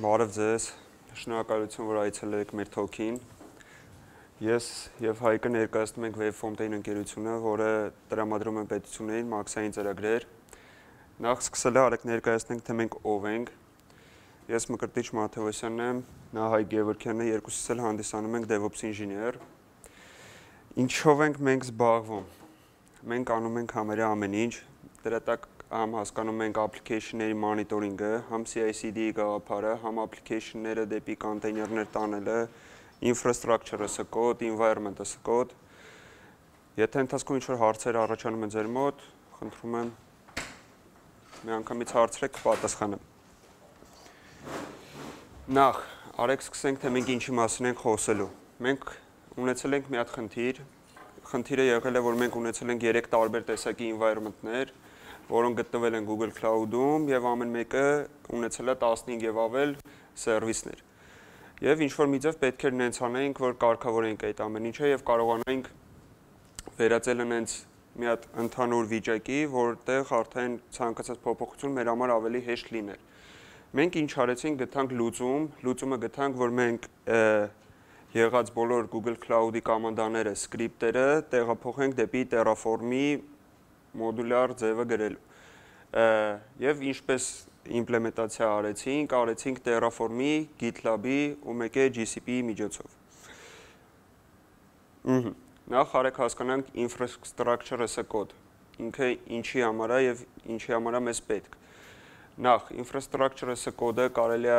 Բարև ձեզ։ Շնորհակալություն, որ այցելեք մեր թոքին։ Ես եւ Հայկը ներկայացնում ենք Web Fountain ընկերությունը, որը տրամադրում է պետություններին մաքսային ծրագրեր։ Նախ սկսել է արեք ներկայացնենք, թե մենք ով ենք։ Ես Մկրտիչ Մաթեոսյանն եմ, նա Հայկ Գևորգյանն է, երկուսս էլ հանդիսանում ենք DevOps ինժեներ։ Ինչով ենք մենք զբաղվում։ Մենք անում ենք համարյա ամեն ինչ, դրա տակ համ հասկանում ենք application-ների monitoring-ը, համ CI/CD-ի գաղափարը, համ application-ները դեպի կոնտեյներներ տանելը, infrastructure-ը սա կոդ, environment-ը սա կոդ։ Եթե ընթացքում ինչ-որ հարցեր առաջանում են ձեր մոտ, խնդրում եմ մի անգամից հարցրեք, կպատասխանեմ։ Նախ, արեք սկսենք, թե մենք ինչի մասին ենք խոսելու։ Մենք ունեցել ենք մի հատ խնդիր, խնդիրը եղել է, որ մենք ունեցել ենք 3 տարբեր տեսակի environment-ներ, որոնք գտնվել են Google Cloud-ում եւ ամեն մեկը ունեցել է 15 եւ ավել սերվիսներ։ Եվ ինչ որ մի ձև պետք էր նենց անեինք, որ կարգավորենք այդ ամեն ինչը եւ կարողանայինք վերածել նենց մի հատ ընդհանուր վիճակի, որտեղ արդեն ցանկացած փոփոխություն մեր համար ավելի հեշտ լիներ։ Մենք ինչ արեցինք, գտանք լուծում, լուծումը գտանք, որ մենք եղած բոլոր Google Cloud-ի կոմանդաները, սկրիպտերը տեղափոխենք դեպի Terraform-ի մոդուլյար ձևը գրելու։ Եվ ինչպես իմպլեմենտացիա արեցինք, արեցինք Terraform-ի, GitLab-ի ու մեկ է GCP-ի միջոցով։ Ահա Նախ արեք հասկանանք infrastructure as a code։ Ինքը ինչի համար է եւ ինչի համար է մեզ պետք։ Նախ infrastructure as a code-ը կարելի է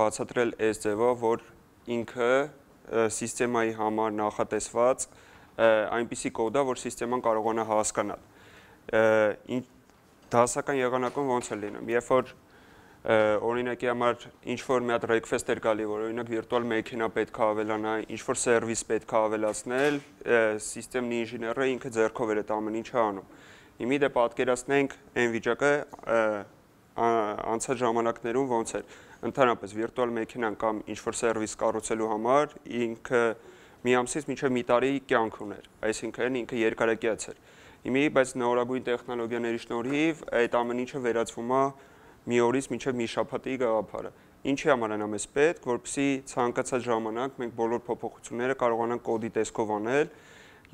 բացատրել այս ձևով, որ ինքը սիստեմայի համար նախատեսված այնպիսի կոդ է, որ սիստեման կարողանա հասկանալ։ Դասական եղանակում ոնց է լինում։ Երբ որ օրինակի համար ինչ որ մի հատ request էր գալի, որ օրինակ վիրտուալ մեքենա պետք է ավելանա, ինչ որ սերվիս պետք է ավելացնել, սիստեմի ինժեները ինքը ձեռքով էր այդ ամեն ինչը անում։ Հիմի դե պատկերացնենք այն վիճակը անցած ժամանակներում ոնց էր ընդհանրապես վիրտուալ մեքենան կամ ինչ որ սերվիս կառուցելու համար ինքը մի ամսից մինչև մի տարի կյանք ուներ, այսինքն ինքը երկարակյաց էր։ Հիմի բայց նորագույն տեխնոլոգիաների շնորհիվ այդ ամեն ինչը վերածվում է մի օրից մինչև մի շաբաթի գաղափարը։ Ինչի համար է մեզ պետք, որպեսզի ցանկացած ժամանակ մենք բոլոր փոփոխությունները կարողանանք կոդի տեսքով անել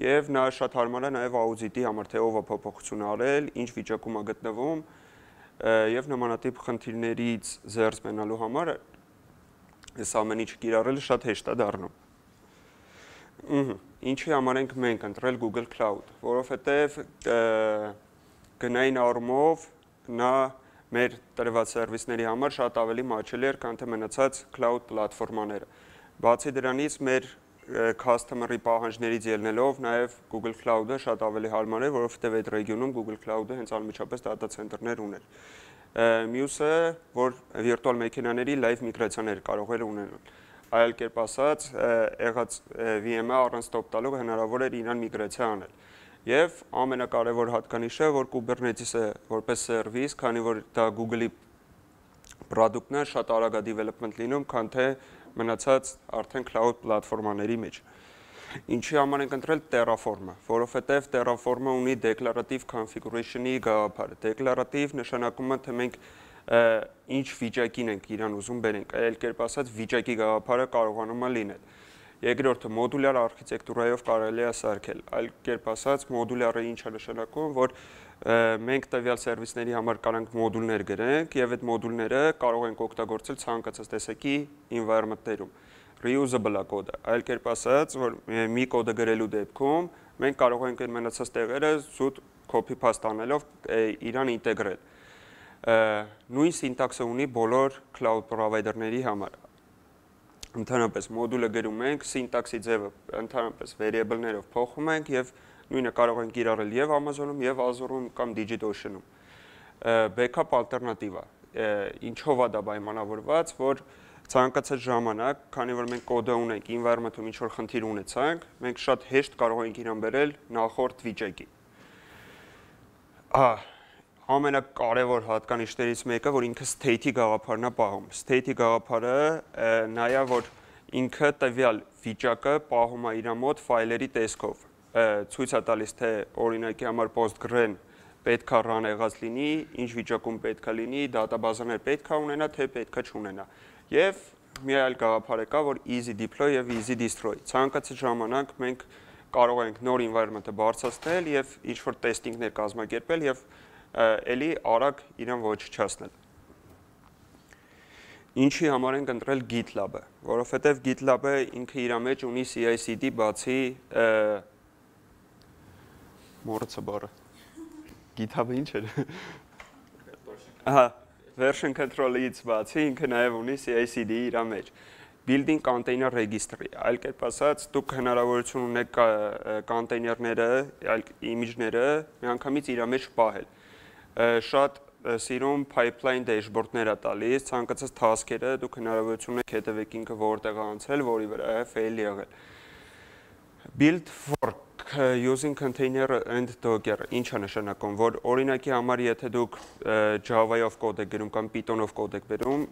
եւ նա շատ հարմար է նաեւ աուդիտի համար, թե ով է փոփոխություն արել, ինչ վիճակում է գտնվում, եւ նմանատիպ խնդիրներից զերծ մնալու համար այս ամեն ինչը կիրառելը շատ հեշտ է դառնում։ Ահա, ինչի համար ենք մենք ընտրել Google Cloud, որովհետեւ գնային առումով նա մեր տրված սերվիսների համար շատ ավելի մաչելի էր, քան թե մնացած cloud պլատֆորմաները։ Բացի դրանից մեր customer-ի պահանջներից ելնելով նաև Google Cloud-ը շատ ավելի հարմար է, որովհետև այդ ռեգիոնում Google Cloud-ը հենց անմիջապես data center-ներ ուներ։ Մյուսը, որ վիրտուալ մեքենաների լայվ միգրացիաներ կարող էր ունենալ։ Այլ կերպ ասած, եղած VM-ը առանց stop տալու հնարավոր էր իրան միգրացիա անել։ Եվ ամենակարևոր հատկանիշը, որ Kubernetes-ը որպես սերվիս, քանի որ դա Google-ի product-ն է, շատ արագ է development լինում, քան թե մնացած արդեն cloud պլատֆորմաների մեջ։ Ինչի համար ենք ընտրել Terraform-ը, որովհետև Terraform-ը ունի declarative configuration-ի գաղափար։ Declarative նշանակում է, թե մենք ինչ վիճակին ենք իրան ուզում բերենք, այլ կերպ ասած վիճակի գաղափարը կարողանում է լինել։ Երկրորդը մոդուլյար արխիտեկտուրայով կարելի է սարքել։ Այլ կերպ ասած, մոդուլյարը ինչ է նշանակում, որ մենք տվյալ սերվիսների համար կարանք մոդուլներ գրենք եւ այդ մոդուլները կարող ենք օգտագործել ցանկացած տեսակի environment-ներում reusable կոդը այլ կերպ ասած որ մի կոդը գրելու դեպքում մենք կարող ենք այն մնացած տեղերը զուտ copy paste անելով իրան ինտեգրել նույն սինտաքսը ունի բոլոր cloud provider-ների համար ընդհանրապես մոդուլը գրում ենք սինտաքսի ձևը ընդհանրապես variable-ներով փոխում ենք եւ նույնը կարող ենք կիրառել եւ Amazon-ում եւ Azure-ում կամ DigitalOcean-ում։ Backup ալտերնատիվա։ Ինչով է դա պայմանավորված, որ ցանկացած ժամանակ, քանի որ մենք կոդը ունենք, environment-ում ինչ որ խնդիր ունեցանք, մենք շատ հեշտ կարող ենք իրան բերել նախորդ վիճակի։ Ահա ամենակարևոր հատկանիշներից մեկը, որ ինքը state-ի գաղափարն է պահում։ State-ի գաղափարը նա է, որ ինքը տվյալ վիճակը պահում է իր մոտ ֆայլերի տեսքով ցույց է տալիս, թե օրինակի համար Postgre-ն պետքա run եղած լինի, ինչ վիճակում պետքա լինի, դատաբազաներ պետքա ունենա, թե պետքա չունենա։ Եվ մի այլ գաղափար է կա, որ easy deploy եւ easy destroy։ Ցանկացած ժամանակ մենք կարող ենք նոր environment-ը բարձրացնել եւ ինչ որ տեստինգներ կազմակերպել եւ ելի արագ իրան ոչնչացնել։ Ինչի համար ենք ընտրել GitLab-ը, որովհետև GitLab-ը ինքը իր մեջ ունի CI/CD բացի մորցը բառը։ GitHub-ը ինչ էր։ Ահա, version control-ից բացի ինքը նաև ունի CI/CD իր մեջ building container registry, այլ կերպ ասած, դուք հնարավորություն ունեք կոնտեյներները, այլ իմիջները միանգամից իր մեջ պահել։ Շատ սիրում pipeline dashboard-ներ է տալիս, ցանկացած task-երը դուք հնարավորություն ունեք հետևեք ինքը որտեղ անցել, որի վրա է fail եղել։ Build fork using container and docker ի՞նչ է նշանակում, որ օրինակի համար եթե դուք Java-ով կոդ եք գրում կամ Python-ով կոդ եք գրում,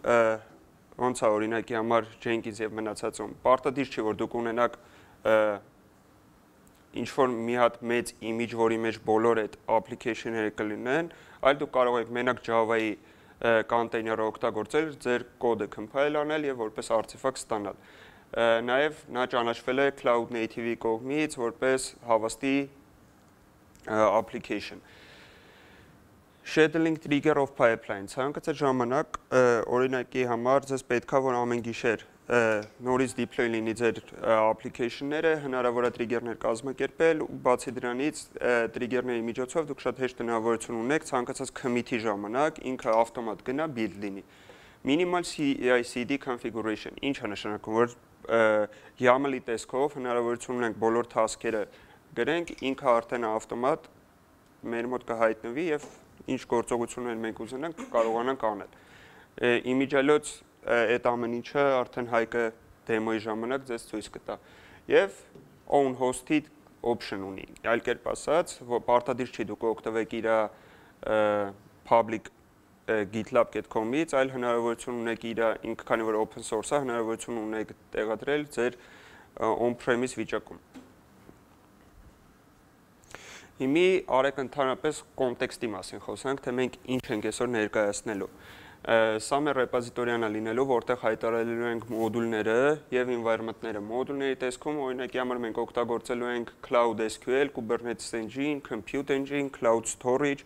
ոնց է օրինակի համար Jenkins եւ մնացածում։ Պարտադիր չի որ դուք ունենաք ինչ որ մի հատ մեծ image, որի մեջ բոլոր այդ application-ները կլինեն, այլ դուք կարող եք մենակ Java-ի կոնտեյները օգտագործել ձեր կոդը compile անել եւ որպես artifact ստանալ։ Նաեւ նա ճանաչվել է cloud native-ի կողմից որպես հավաստի application։ Scheduling trigger of pipeline. Ցանկացած ժամանակ օրինակի համար ձեզ պետքա որ ամեն գիշեր նորից deploy լինի ձեր application-ները, հնարավոր է trigger-ներ կազմակերպել բացի դրանից trigger-ների միջոցով դուք շատ հեշտ հնարավորություն ունեք ցանկացած commit-ի ժամանակ ինքը ավտոմատ գնա build լինի։ Minimal CI/CD configuration ինչ է նշանակում, որ YAML-ի տեսքով հնարավորություն ունենք բոլոր task-երը գրենք, ինքը արդեն ավտոմատ մեր մոտ կհայտնվի եւ ինչ գործողություններ մենք ուզենանք կարողանանք անել։ Իմիջելոց այդ ամեն ինչը արդեն հայկը դեմոյի ժամանակ ձեզ ցույց կտա։ Եվ own hosted option ունի։ Այլ կերպ ասած, պարտադիր չի դուք օգտվեք իր public gitlab.com-ից, այլ հնարավորություն ունեք իր ինքը քանի որ open source-ը, հնարավորություն ունեք տեղադրել ձեր on-premise վիճակում։ Հիմի արեք ընդհանրապես կոնտեքստի մասին խոսանք, թե մենք ինչ ենք այսօր ներկայացնելու։ Ռեպոզիտորիան է լինելու, որտեղ հայտարարելու ենք մոդուլները եւ environment-ները։ Մոդուլների տեսքում օրինակի համար մենք օգտագործելու ենք Cloud SQL, Kubernetes Engine, Compute Engine, Cloud Storage,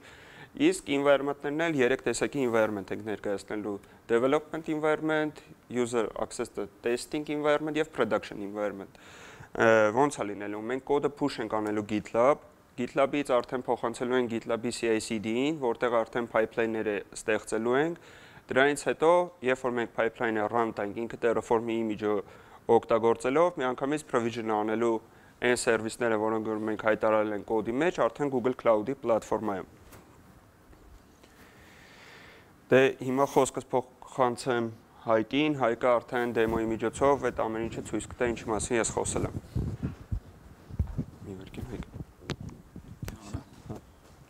իսկ environment-ներն էլ 3 տեսակի environment ենք ներկայացնելու. development environment, user access testing environment եւ production environment։ Ոնց է լինելու։ Մենք կոդը push ենք անելու GitLab, GitLab-ից արդեն փոխանցելու ենք GitLab-ի CI/CD-ին, որտեղ արդեն pipeline-ները ստեղծելու ենք։ Դրանից հետո, երբ որ մենք pipeline-ը run տանք, ինքը Terraform-ի image-ը օգտագործելով միանգամից provision անելու այն սերվիսները, որոնք մենք հայտարարել ենք կոդի մեջ, արդեն Google Cloud-ի պլատֆորմայում։ Դե հիմա խոսքս փոխանցեմ Հայկին, Հայկը արդեն դեմոյի միջոցով այդ ամեն ինչը ցույց կտա, ինչի մասին ես խոսել եմ։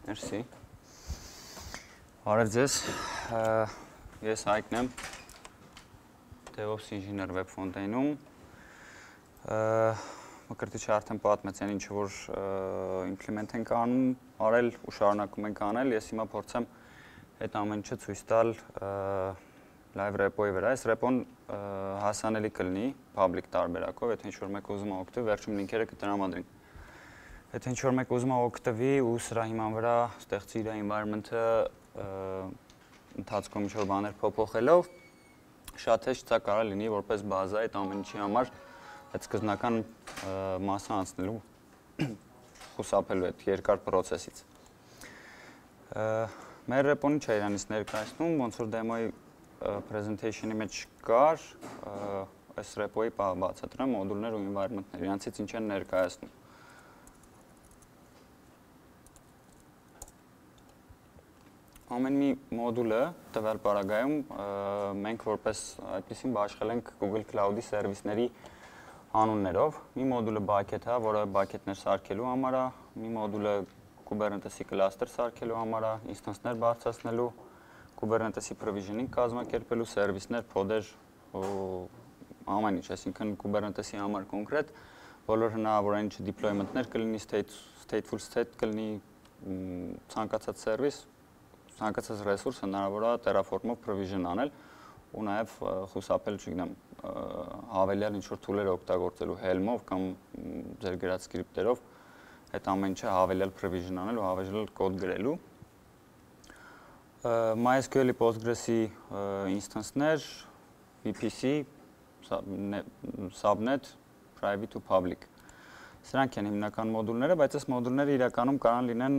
Մերսի։ Բարև ձեզ։ Ես Հայկն եմ։ DevOps ինժեներ web front-end-ում։ Մկրտիչը արդեն պատմեց այն ինչը որ implement ենք անում, արել ու շարունակում ենք անել։ Ես հիմա փորձեմ այդ ամեն ինչը ցույց տալ live repo-ի վրա։ Այս repo-ն հասանելի կլինի public տարբերակով, եթե ինչ-որ մեկ ուզում է օգտվել, վերջում լինքերը կտրամադրենք Եթե ինչ որ մեկ ուզում է օգտվի ու սրա հիման վրա ստեղծի իր environment-ը ընթացքում ինչ որ բաներ փոփոխելով, շատ հեշտ դա կարող լինի որպես բազա այդ ամեն ինչի համար այդ սկզբնական մասը անցնելու խուսափելու այդ երկար process-ից։ Մեր repo-ն չէ իրանից ներկայացնում, ոնց որ դեմոյի presentation-ի մեջ կար, այս repo-ի բացատրեմ մոդուլներ ու environment-ներ, իրանցից ինչ են ներկայացնում։ ամեն մի մոդուլը տվյալ պարագայում մենք որպես այդպեսին բաշխել ենք Google Cloud-ի սերվիսների անուններով։ Մի մոդուլը bucket-ը, որը bucket-ներ սարքելու համար է, մի մոդուլը Kubernetes-ի cluster սարքելու համար է, instance-ներ բարձրացնելու, Kubernetes-ի provisioning կազմակերպելու, սերվիսներ, ու ամեն ինչ, այսինքն Kubernetes-ի համար կոնկրետ բոլոր հնարավորային deployment-ներ կլինի, state stateful state կլինի, ցանկացած սերվիս ցանկացած ռեսուրս հնարավոր է Terraform-ով provision անել ու նաև խուսափել, չգիտեմ, հավելյալ ինչ որ tool-եր օգտագործելու Helm-ով կամ ձեր գրած սկրիպտերով այդ ամեն ինչը հավելյալ provision անել ու հավելյալ կոդ գրելու։ MySQL-ի Postgres-ի instance-ներ, VPC, subnet, private ու public Սրանք են հիմնական մոդուլները, բայց այս մոդուլները իրականում կարան լինեն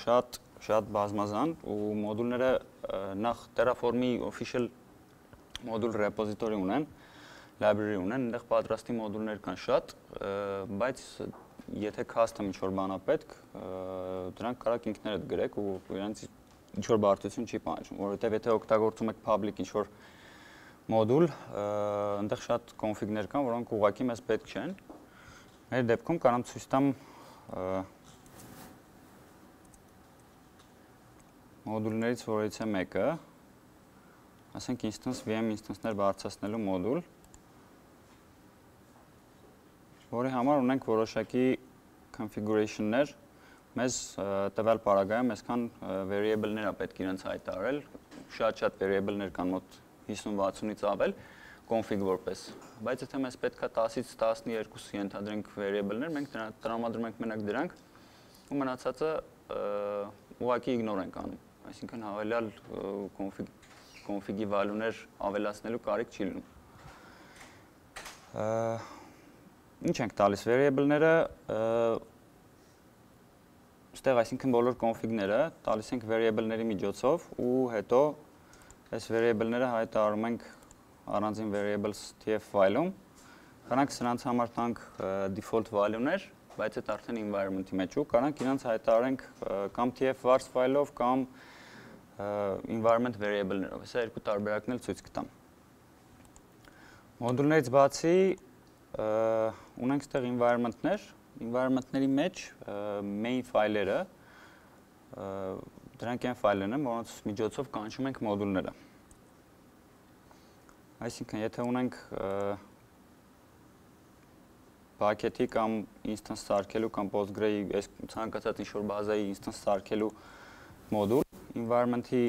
շատ շատ բազմազան ու մոդուլները նախ Terraform-ի official մոդուլ repository ունեն, library ունեն, այնտեղ պատրաստի մոդուլներ կան շատ, բայց եթե custom ինչ-որ բան է պետք, դրանք կարաք ինքներդ գրեք ու իրենց ինչ-որ բարդություն չի պահանջում, որովհետև եթե օգտագործում եք public ինչ-որ մոդուլ, այնտեղ շատ կոնֆիգներ կան, որոնք ուղղակի մեզ պետք չեն, Մեր դեպքում կարամ ցույց տամ մոդուլներից որից է մեկը, ասենք instance VM instance-ներ բարձրացնելու մոդուլ, որի համար ունենք որոշակի configuration-ներ, մեզ տվյալ պարագայում այսքան variable-ներ է պետք իրենց հայտարարել, շատ-շատ variable-ներ կան մոտ 50-60-ից ավել, config որպես։ Բայց եթե մեզ պետքա 10-ից 12 ենթադրենք variable-ներ, մենք տրամադրում ենք մենակ դրանք ու մնացածը ուղղակի իգնոր ենք անում։ Այսինքն հավելյալ config config-ի value-ներ ավելացնելու կարիք չի լինում։ Ինչ ենք տալիս variable-ները, ստեղ այսինքն բոլոր config-ները տալիս ենք variable-ների միջոցով ու հետո այս variable-ները հայտարարում ենք առանձին variables tf file-ում։ Կարանք սրանց համար տանք default value-ներ, բայց այդ արդեն environment-ի մեջ ու կարանք իրանց հայտարարենք կամ tf vars file-ով կամ environment variable-ներով։ Հեսա երկու տարբերակն էլ ցույց կտամ։ Մոդուլներից բացի ունենք ստեղ environment-ներ, environment-ների մեջ main file-երը դրանք այն ֆայլերն են, որոնց միջոցով կանչում ենք մոդուլները։ Այսինքն, եթե ունենք բակետի կամ instance սարքելու կամ Postgre-ի այս ցանկացած ինչ-որ բազայի instance սարքելու մոդուլ environment-ի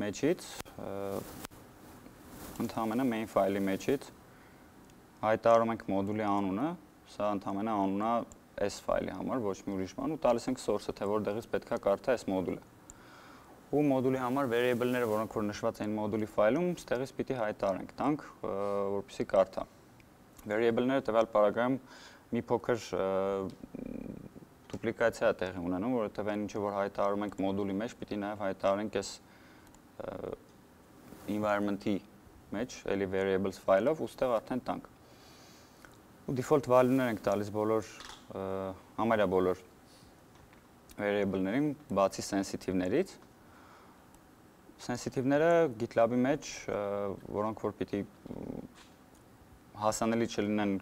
մեջից ընդհանրապես main file-ի մեջից հայտարարում ենք մոդուլի անունը, սա ընդհանրապես անունն է այս ֆայլի համար, ոչ մի ուրիշ բան ու տալիս ենք source-ը, թե որտեղից պետք է կարդա այս մոդուլը։ Ու մոդուլի համար variable-ները, որոնք որ նշված են մոդուլի ֆայլում, ստեղից պիտի հայտարարենք, տանք, որպեսզի կարդա։ Variable-ները տվյալ параգրաֆում մի փոքր դուպլիկացիա տեղի ունենում, որովհետև այն ինչը որ հայտարարում ենք մոդուլի մեջ, պիտի նաև հայտարարենք այս environment-ի մեջ, էլի variables ֆայլով, ու ստեղ արդեն տանք։ Ու default value-ներ ենք տալիս բոլոր համարյա բոլոր variable-ներին, բացի sensitive-ներից sensitive-ները GitLab-ի մեջ, որոնք որ պիտի հասանելի չլինեն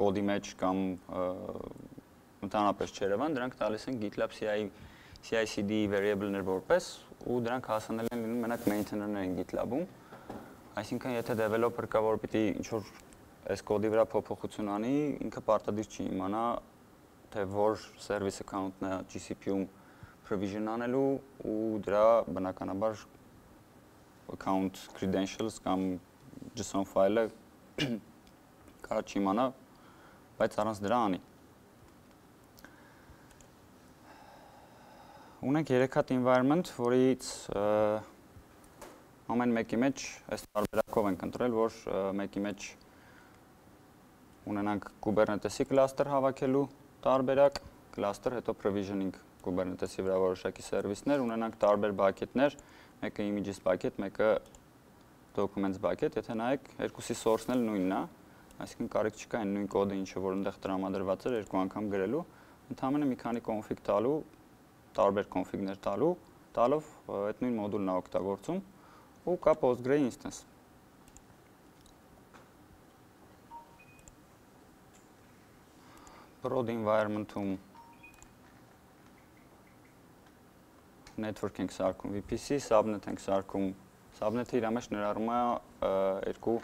կոդի մեջ կամ ընդհանրապես չերևան, դրանք տալիս են GitLab CI CI/CD variable-ներ որպես ու դրանք հասանելի են լինում մենակ maintainer-ներին GitLab-ում։ Այսինքն, եթե developer կա, որ պիտի ինչ-որ այս կոդի վրա փոփոխություն անի, ինքը պարտադիր չի իմանա, թե որ service account-ն է GCP-ում provision անելու ու դրա բնականաբար account credentials կամ JSON ֆայլը կարա չիմանա, բայց առանց դրա անի։ Ունենք 3 հատ environment, որից ամեն մեկի մեջ այս տարբերակով ենք ընտրել, որ մեկի մեջ ունենանք Kubernetes-ի cluster հավաքելու տարբերակ, cluster, հետո provisioning Kubernetes-ի վրա որոշակի սերվիսներ, ունենանք տարբեր բակետներ, մեկը images bucket, մեկը documents bucket, եթե նայեք, երկուսի source-ն էլ նույնն է, այսինքն կարիք չկա այն նույն կոդը, ինչը որ այնտեղ տրամադրված էր երկու անգամ գրելու, ընդհանրապես մի քանի config տալու, տարբեր config-ներ տալու, տալով այդ նույն մոդուլն է օգտագործում ու կա Postgre instance։ Prod environment-ում network ենք սարքում VPC, subnet ենք սարքում։ Subnet-ը իր մեջ ներառում է երկու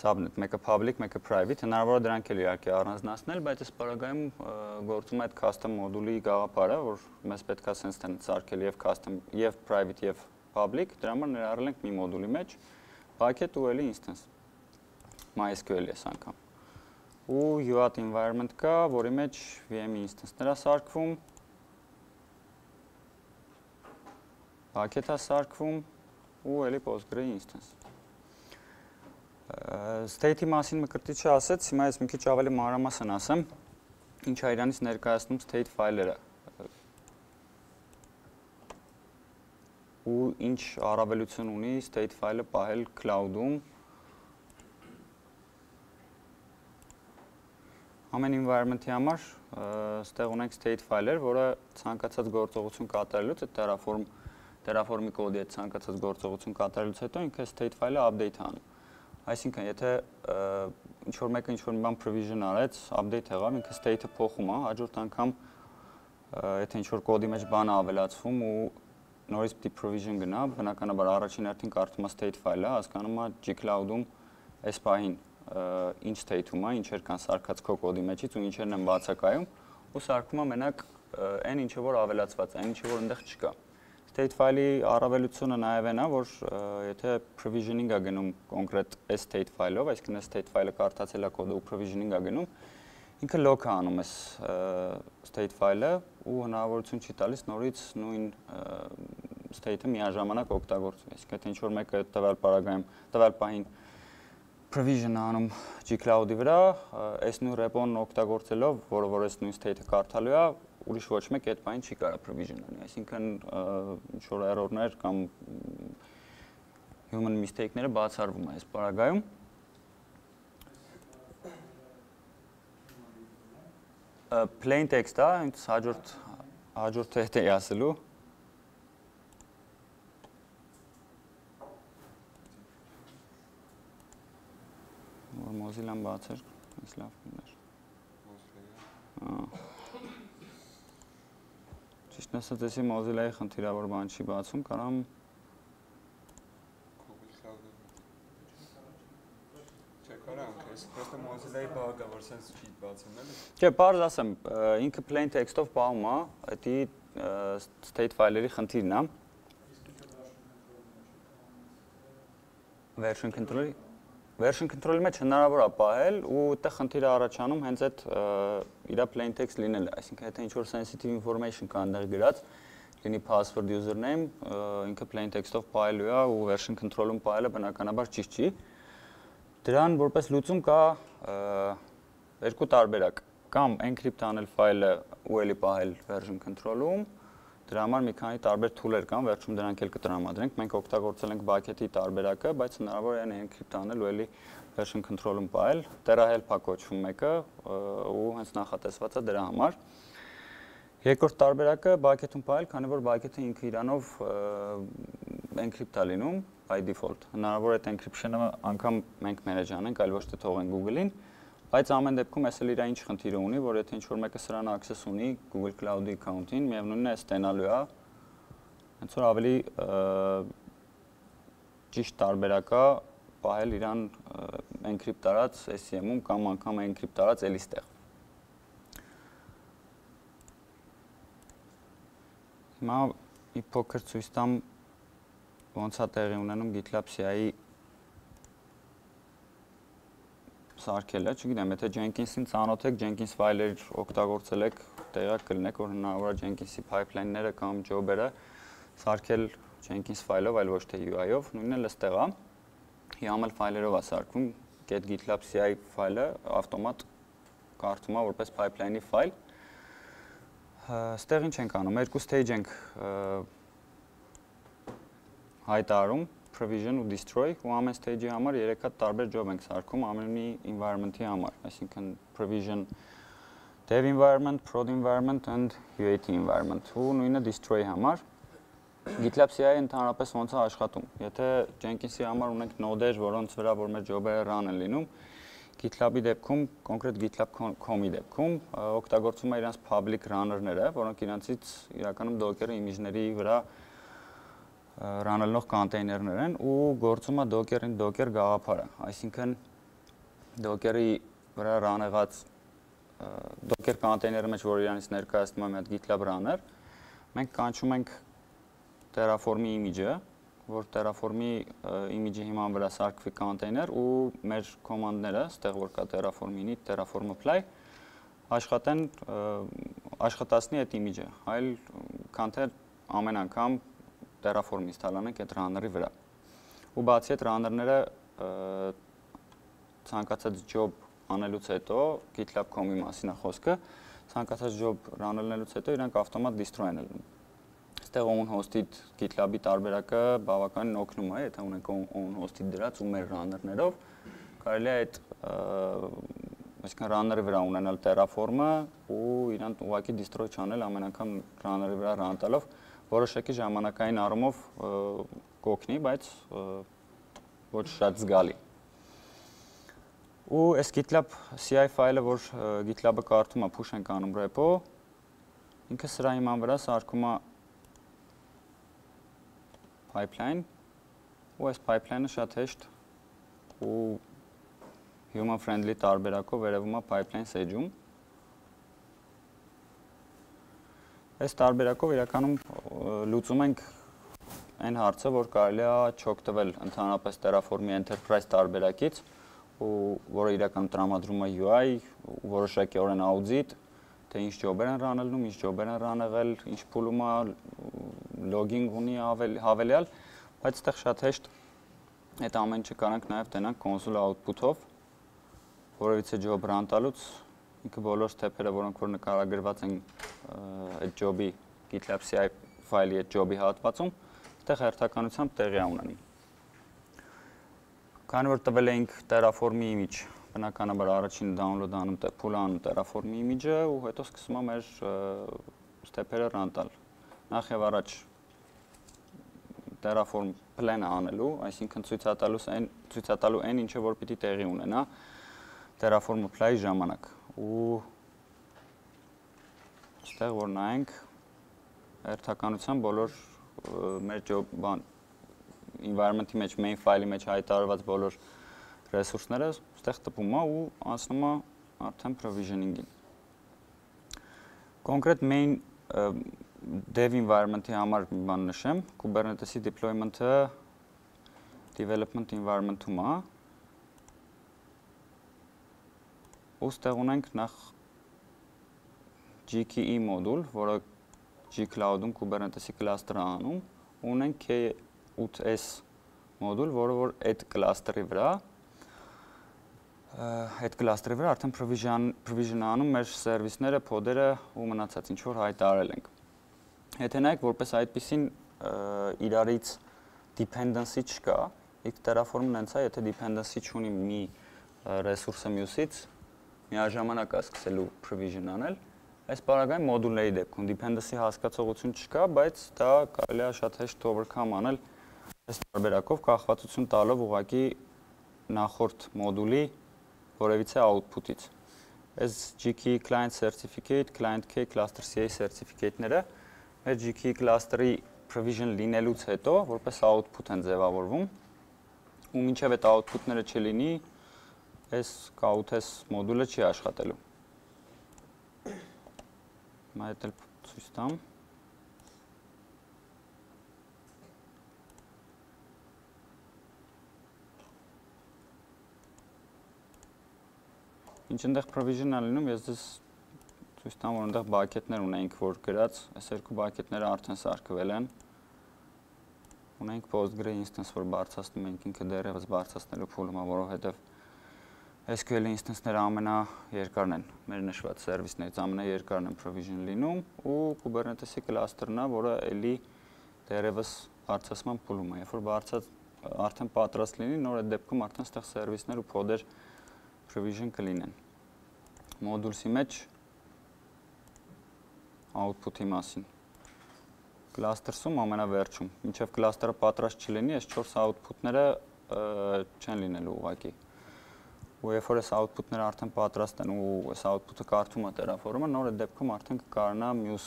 subnet, մեկը public, մեկը private։ Հնարավոր է դրանք էլ իհարկե առանձնացնել, բայց այս բaragայում գործում է այդ custom մոդուլի գաղափարը, որ մեզ պետք է sense-ն սարքել եւ custom եւ private եւ public, դրա համար ներառել ենք մի մոդուլի մեջ bucket ու էլի instance MySQL-ի էս անգամ ու UAT environment կա, որի մեջ VM-ի instance-ները սարքվում bucket-ը սարքվում ու էլի Postgre instance state-ի մասին մկրտիչ չասեց, հիմա ես մի քիչ ավելի մանրամասն ասեմ, ինչ է իրանից ներկայացնում state ֆայլերը ու ինչ առավելություն ունի state ֆայլը պահել cloud-ում ամեն environment-ի համար ստեղ ունենք state ֆայլեր, որը ցանկացած գործողություն կատարելուց այդ Terraform Terraform-ի կոդի հետ ցանկացած գործողություն կատարելուց հետո ինքը state ֆայլը update անում Այսինքն, եթե ինչ որ մեկը ինչ որ մի բան provision արեց, update եղավ, ինքը state-ը փոխում է, հաջորդ անգամ եթե ինչ որ կոդի մեջ բանը ավելացվում ու նորից պիտի provision գնա, բնականաբար առաջին հերթին կարդում է state ֆայլը, հասկանում է G-Cloud-ում այս պահին ինչ state-ում է, ինչեր կան սարքած քո կոդի մեջից ու ինչերն են բացակայում ու սարքում է մենակ այն ինչը որ ավելացված, այն ինչը որ այնտեղ չկա state file-ի առավելությունը նաև այն է, որ եթե provisioning-ա գնում կոնկրետ այս state file-ով, այսինքն այս state file-ը կարդացել է կոդը ու provisioning-ա գնում, ինքը lock-ը անում այս state file-ը ու հնարավորություն չի տալիս նորից նույն state-ը միաժամանակ օգտագործել։ Այսինքն եթե ինչ-որ մեկը տվյալ պարագայում, տվյալ պահին provision անում G-Cloud-ի վրա, այս նույն repo-ն օգտագործելով, որը որ այս նույն state-ը կարդալու է, ուրիշ ոչ մեկ այդ բանը չի կարա provision անի, այսինքն ինչ որ error-ներ կամ human mistake-ները բացառվում է այս պարագայում։ plain text է, հա, այնտես հաջորդ հաջորդ հետ էի ասելու։ Որ Mozilla-ն բացեր, այս լավ կներ։ Mozilla-ը։ Ահա։ Ճիշտ ասած, էսի Mozilla-ի խնդիրավոր բան չի բացում, կարամ Просто Mozilla-ի բաղը որ sense չի բացում, էլի։ Չէ, բարձ ասեմ, ինքը plain text-ով բաղում է, դա state file-երի խնդիրն է։ Version control-ի control-ի մեջ հնարավոր է պահել ու այդտեղ խնդիրը առաջանում հենց այդ իր plain text լինելը, այսինքն եթե ինչ-որ sensitive information կա այնտեղ գրած, լինի password username, ինքը plain text-ով պահելու է ու control-ում պահելը բնականաբար ճիշտ չի։ Դրան որպես լուծում կա երկու տարբերակ, կամ encrypt անել ֆայլը ու էլի պահել version control-ում, Դրա համար մի քանի տարբեր tool-եր կան, վերջում դրանք էլ կտրամադրենք։ Մենք օգտագործել ենք bucket-ի տարբերակը, բայց հնարավոր է encrypt անել ու էլի version control-ում պահել։ TerraHelp-ա կոչվում մեկը ու հենց նախատեսված է դրա համար։ Երկրորդ տարբերակը bucket-ում պահել, քանի որ bucket-ը ինքը իրանով encrypt է լինում by default։ Հնարավոր է այդ encryption-ը անգամ մենք manage անենք, այլ ոչ թե թողենք Google-ին Բայց ամեն դեպքում էս էլ իր ինչ խնդիրը ունի, որ եթե ինչ-որ մեկը սրան access ունի Google Cloud-ի account-ին, միևնույնն է ստենալու է հենց որ ավելի ճիշտ տարբերակա պահել իրան encrypt տարած SCM-ում կամ անգամ encrypt տարած էլի ստեղ։ Հիմա մի փոքր ցույց տամ ոնց է տեղի ունենում GitLab CI-ի սարքելը, չգիտեմ, եթե Jenkins-ին ծանոթ եք, Jenkins ֆայլեր օգտագործել եք, տեղյակ կլինեք, որ հնարավոր է Jenkins-ի pipeline-ները կամ job-երը սարքել Jenkins ֆայլով, այլ ոչ թե UI-ով, նույնն էլ էստեղ է։ YAML ֆայլերով է սարքում, get GitLab CI ֆայլը ավտոմատ կարդում է որպես pipeline-ի ֆայլ։ Ստեղ ինչ ենք անում, երկու stage ենք հայտարարում, provision ու destroy ու ամեն stage-ի համար 3 հատ տարբեր job ենք սարքում ամենի environment-ի համար, այսինքն provision dev environment, prod environment and UAT environment ու նույնը destroy-ի համար GitLab CI-ը ընդհանրապես ոնց է աշխատում։ Եթե Jenkins-ի համար ունենք node-եր, որոնց վրա որ մեր job-երը run են լինում, GitLab-ի դեպքում, կոնկրետ GitLab.com-ի դեպքում օգտագործում է իրանց public runner-ները, որոնք իրանցից իրականում Docker-ը image-ների վրա ռանելնող կոնտեյներներ են ու գործում է Docker-ին Docker գաղափարը, այսինքն Docker-ի վրա ռանեղած Docker կոնտեյները մեջ, որ իրանից ներկայացնում է մի հատ GitLab runner, մենք կանչում ենք Terraform-ի image-ը, որ Terraform-ի իմիջի հիման վրա սարքվի կոնտեյներ ու մեր կոմանդները, ստեղ որ կա Terraform init, Terraform apply, աշխատեն աշխատացնի այդ իմիջը, այլ քան թե ամեն անգամ Terraform ինստալանենք այդ runner-ի վրա։ Ու բացի այդ runner-ները ցանկացած job անելուց հետո GitLab.com-ի մասին է խոսքը, ցանկացած job run-ելնելուց հետո իրանք ավտոմատ distro են ելնում այստեղ own hosted GitLab-ի տարբերակը բավականին օգնում է, եթե ունենք own hosted դրած ու մեր runner-ներով կարելի է այդ այսինքն runner-ի վրա ունենալ Terraform-ը ու իրան ուղակի destroy չանել ամեն անգամ runner-ի վրա run տալով որոշակի ժամանակային առումով կօգնի, բայց ոչ շատ զգալի։ Ու այս GitLab CI ֆայլը, որ GitLab-ը կարդում է, push ենք անում repo, ինքը սրա հիման վրա սարքում է pipeline ու այս pipeline-ը շատ հեշտ ու human friendly տարբերակով վերևում է pipeline sage-ում։ Այս տարբերակով իրականում լուծում ենք այն հարցը, որ կարելի է չօգտվել ընդհանրապես Terraform-ի enterprise տարբերակից որը իրական տրամադրում է UI, որոշակիորեն audit, թե ինչ ջոբեր են րանելնում, ինչ ջոբեր են րանեղել, ինչ փուլում է լոգինգ ունի ավել, հավելյալ, բայց այդտեղ շատ հեշտ այդ ամեն ինչը կարանք նաև տենանք կոնսոլ output-ով, որովհետեւ job run տալուց ինքը բոլոր step-երը, որոնք որ նկարագրված են այդ job-ի GitLab CI ֆայլի այդ job-ի հատվածում, այդտեղ հերթականությամբ տեղի ունենի։ Քանի որ տվել էինք Terraform-ի image բնականաբար առաջին download անում pull անում Terraform-ի image-ը ու հետո սկսում եմ մեր step-երը run տալ։ Նախ եւ առաջ Terraform plan-ը անելու, այսինքն ցույցատալուս այն ցույցատալու այն ինչը որ պիտի տեղի ունենա Terraform apply ժամանակ։ Ու այստեղ որ նայենք հերթականության բոլոր մեր job բան environment-ի մեջ main file-ի մեջ հայտարարված բոլոր ռեսուրսները ստեղ տպում է ու անցնում է արդեն provisioning-ին։ Կոնկրետ main dev environment-ի համար մի բան նշեմ, Kubernetes-ի deployment-ը development environment-ում է։ Ու ստեղ ունենք նախ GKE մոդուլ, որը G-Cloud-ում Kubernetes-ի cluster-ը անում, ունենք K8s մոդուլ, որը որ այդ cluster-ի վրա այդ կլաստրի վրա արդեն provision provision-անում մեր սերվիսները, փոդերը ու մնացած ինչ որ հայտարարել ենք։ Եթե նայեք, որպես այդպեսին իրարից dependency չկա, իսկ Terraform-ն հենց է, եթե dependency չունի մի ռեսուրսը մյուսից, միաժամանակ է սկսելու provision անել, այս բaragային մոդուլների դեպքում dependency հասկացողություն չկա, բայց դա կարելի է շատ հեշտ overcome անել այս տարբերակով կախվածություն տալով ուղակի նախորդ մոդուլի որևիցե output-ից։ Այս GKE client certificate, client K cluster CA certificate-ները մեր GKE cluster-ի provision լինելուց հետո որպես output են ձևավորվում ու մինչև այդ output-ները չլինի, այս K8s մոդուլը չի աշխատելու։ Մա դա ցույց տամ։ Ինչ այնտեղ provision-ը լինում, ես դες ցույց տամ, որ այնտեղ բակետներ ունենք, որ գրած, այս երկու բակետները արդեն սարքվել են։ Ունենք Postgre instance, որ բարձրացնում ենք ինքը դեռևս բարձրացնելու փուլում է, որովհետև SQL instance-ները ամենաերկարն են, մեր նշված սերվիսներից ամենաերկարն են provision լինում ու Kubernetes-ի cluster-ն է, որը էլի դեռևս բարձրացման փուլում է։ Երբ որ բարձրաց արդեն պատրաստ լինի, նոր այդ դեպքում արդեն ստեղ սերվիսներ ու փոդեր provision կլինեն մոդուլսի մեջ output-ի մասին։ Cluster-սում ամենավերջում, մինչև cluster-ը պատրաստ չլինի, այս 4 output-ները չեն լինելու ուղակի։ Ու երբ որ այս output-ները արդեն պատրաստ են ու այս output-ը կարդում է Terraform-ը, նոր այդ դեպքում արդեն կկարողանա մյուս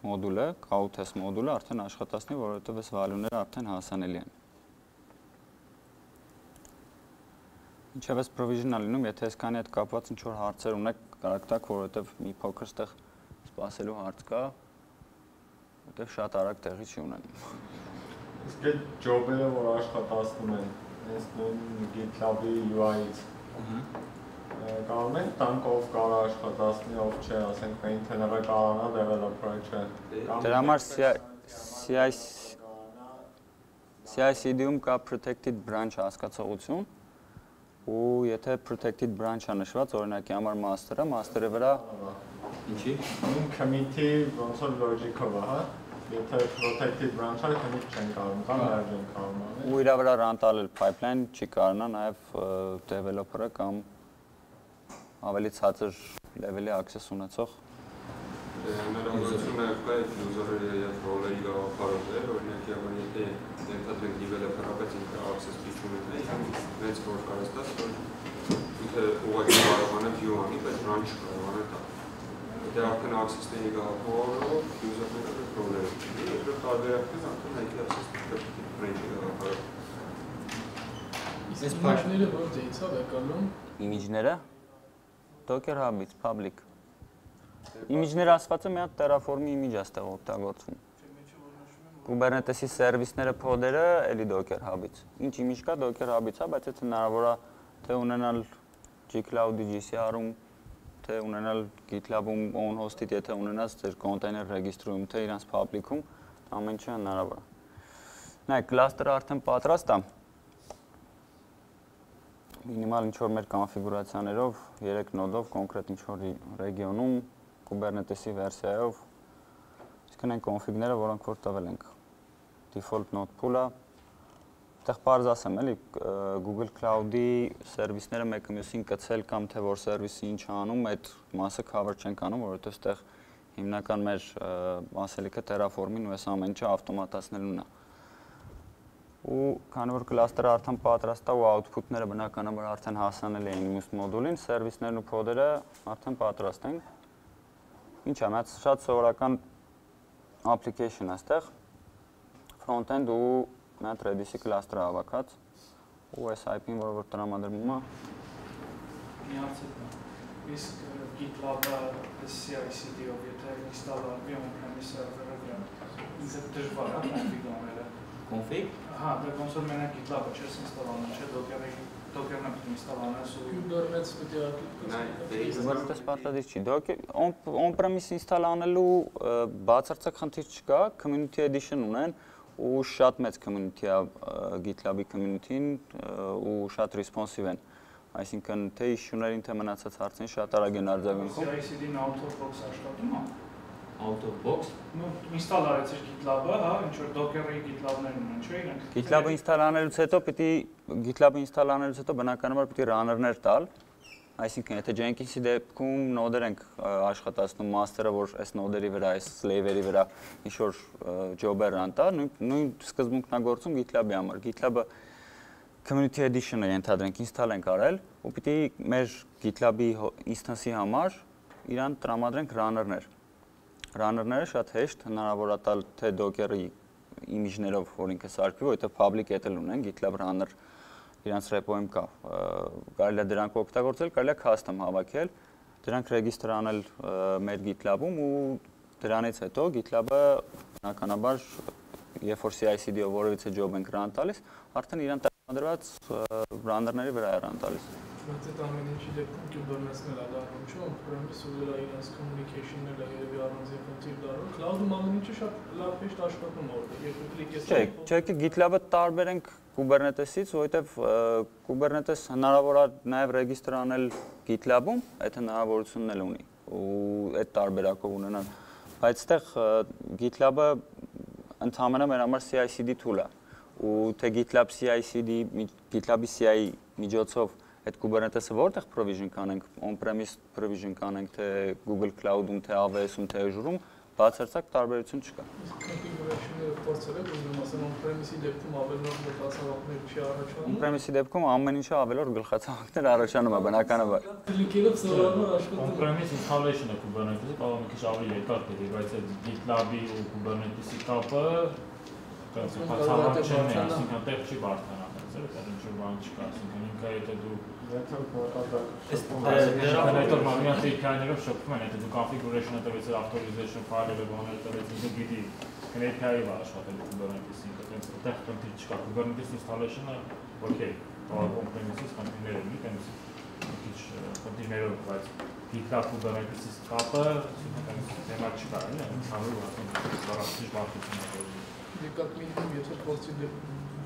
մոդուլը, K8s մոդուլը արդեն աշխատացնի, որովհետև այս value-ները արդեն հասանելի են։ Ինչև էս provision-ը լինում, եթե այսքանի հետ կապված ինչ որ հարցեր ունեք, կարաք տակ, որովհետև մի փոքր ստեղ սպասելու հարց կա, որովհետև շատ արագ տեղի չի ունենում։ Իսկ այդ ջոբերը, որ աշխատացնում են, այս նույն GitLab-ի UI-ից կարող են տանք ով կարող աշխատացնի, ով չէ, ասենք maintainer-ը կարողանա developer-ը չէ։ Դրա համար CI CI/CD-ում կա protected branch հասկացողություն ու եթե protected branch-ը նշված, օրինակի համար master-ը, master-ի վրա Ինչի։ Նույն committee ոնց որ logic-ով է, հա։ Եթե protected branch-ը commit չեն կարող, կամ merge են կարող անել։ ու իր վրա run տալել pipeline չի կարողանա նաև developer-ը կամ ավելի ցածր level-ի access ունեցող Հնարավորությունը կա այդ user-ը եւ role-ի գաղափարը, օրինակ համար եթե ենթադրենք developer-ը բայց ինքը access pitch ունենա, հենց որ կարես տաս, որ ինքը ուղղակի կարողանա view անի, բայց run չկարողանա Եթե արդեն access-ների գաղափարով user-ները role-երը, երկրորդ տարբերակն արդեն IT access range-ի գաղափարը։ Իսկ image-ները որ դեյցավ է կալում image-ները Docker Hub-ից public Image-ները ասվածը մի հատ Terraform-ի image է ստեղ օգտագործվում։ Kubernetes-ի սերվիսները փոդերը էլի Docker Hub-ից։ Ինչ image կա Docker Hub-ից, հա, բայց եթե հնարավոր է թե ունենալ G-Cloud-ի GCR-ում, թե ունենալ GitLab-ում on host-ից, եթե ունենաս ձեր container register-ում, թե իրանց public-ում, ամեն ինչը հնարավոր է։ Նայեք, cluster-ը արդեն պատրաստ է մինիմալ ինչ որ մեր կոնֆիգուրացիաներով 3 նոդով կոնկրետ ինչ որ ռեգիոնում Kubernetes-ի վերսիայով իսկն այն կոնֆիգները, որոնք որ տվել ենք. Default node pool-ը այդտեղ բարձ ասեմ, էլի Google Cloud-ի սերվիսները մեկը մյուսին կցել կամ թե որ սերվիսը ինչ անում, այդ մասը cover չենք անում, որովհետև այդտեղ հիմնական մեր ասելիքը Terraform-ին ու այս ամեն ինչը ավտոմատացնելուն է ու քանի որ կլաստերը արդեն պատրաստ է ու output-ները բնականաբար արդեն հասանելի են մյուս մոդուլին, սերվիսներն ու կոդերը արդեն պատրաստ են։ Ինչ է, մեծ շատ սովորական application է այստեղ front-end ու մի Redis-ի կլաստերը հավաքած ու այս IP-ին, որը որ տրամադրվում է միացել։ Իսկ GitLab-ը CI/CD-ով եթե install արվի on-premise server-ը վրա, ինքը դժվար է config անել։ Config? Հա, դե ոնց որ մենակ GitLab-ը չես install անում, չէ, Docker-ը Docker-ն է պետք install անես ու Kubernetes պետք է Kubernetes պարտադիր չի։ Docker on-premise install անելու բացարձակ խնդիր չկա, community edition ունեն ու շատ մեծ community է GitLab-ի community-ն ու շատ responsive են այսինքն թե issue-ներին թե մնացած հարցերին շատ արագ են արձագանքում։ CI/CD-ն out of box աշխատում է out of box։ Ну, install արեցիր GitLab-ը, հա, ինչ որ Docker-ի GitLab-ներն ունեն, չէ՞ իրենք։ GitLab-ը install անելուց հետո պիտի GitLab-ը install անելուց հետո բնականաբար պիտի runner-ներ տալ, այսինքն եթե Jenkins-ի դեպքում նոդեր ենք աշխատացնում master-ը, որ այս նոդերի վրա, այս slave-երի վրա ինչ որ job-եր run տա, նույն նույն սկզբունքն է գործում GitLab-ի համար։ GitLab-ը community edition-ը ենթադրենք install ենք արել ու պիտի մեր GitLab-ի instance-ի համար իրան տրամադրենք runner-ներ runner-ները շատ հեշտ հնարավոր է տալ թե Docker-ի image-ներով, որ ինքը սարքվի, որովհետև public etal ունեն GitLab runner իրանց repo-ում կա։ Կարելի է դրանք օգտագործել, կարելի է custom հավաքել, դրանք register անել մեր GitLab-ում ու դրանից հետո GitLab-ը բնականաբար երբ որ CI/CD-ով որևիցե job ենք run տալիս, արդեն իրան տրամադրված runner-ների վրա է run տալիս բայց այդ ամեն ինչի դեպքում Kubernetes-ն էլ է դառնում, չէ՞, on-premise ու դրա իրենց communication-ները երևի առանձին խնդիր դառնում։ Cloud-ում ամեն ինչը շատ լավ հեշտ աշխատում է, որտեղ երբ կլիկես Չէ, չէ, GitLab-ը տարբեր ենք Kubernetes-ից, որովհետև Kubernetes հնարավոր է նաև register անել GitLab-ում, այդ հնարավորությունն էլ ունի ու այդ տարբերակով ունենալ։ Բայց այդտեղ GitLab-ը ընդհանրապես մեր համար CI/CD tool է ու թե GitLab CI/CD GitLab-ի CI միջոցով այդ Kubernetes-ը որտեղ provision կանենք, on-premise provision կանենք, թե Google Cloud-ում, թե AWS-ում, թե Azure-ում, բացարձակ տարբերություն չկա։ on-premise-ի դեպքում ամեն ինչը ավելորդ գլխացավակներ առաջանում է բնականաբար։ Կլիկելով սովորաբար աշխատում։ On-premise installation-ը Kubernetes-ը կարող է մի քիչ ավելի երկար լինի, բայց այդ GitLab-ի ու Kubernetes-ի կապը կապացավակ չեն, այսինքն տեղ չի բարդանա այստեղ էլ ինչ բան չկա, ասինքն ինքը եթե դու հետո մամիան API-ներով շփվում են, եթե դու configuration-ը տվեցել authorization file-ը բաները տվեցել, դու գիտի այսինքն API-ով աշխատել Kubernetes-ին, այտենց այդտեղ խնդիր չկա։ Kubernetes installation-ը okay, տալ on-premises խնդիրներ ունի, այտենց քիչ խնդիրներով, բայց GitLab Kubernetes-ից կապը, այսինքն թեմա չկա, էլի, ընդհանուր ասենք, բառացիչ բարդություն է։ Դեկատմինում եթե փորձի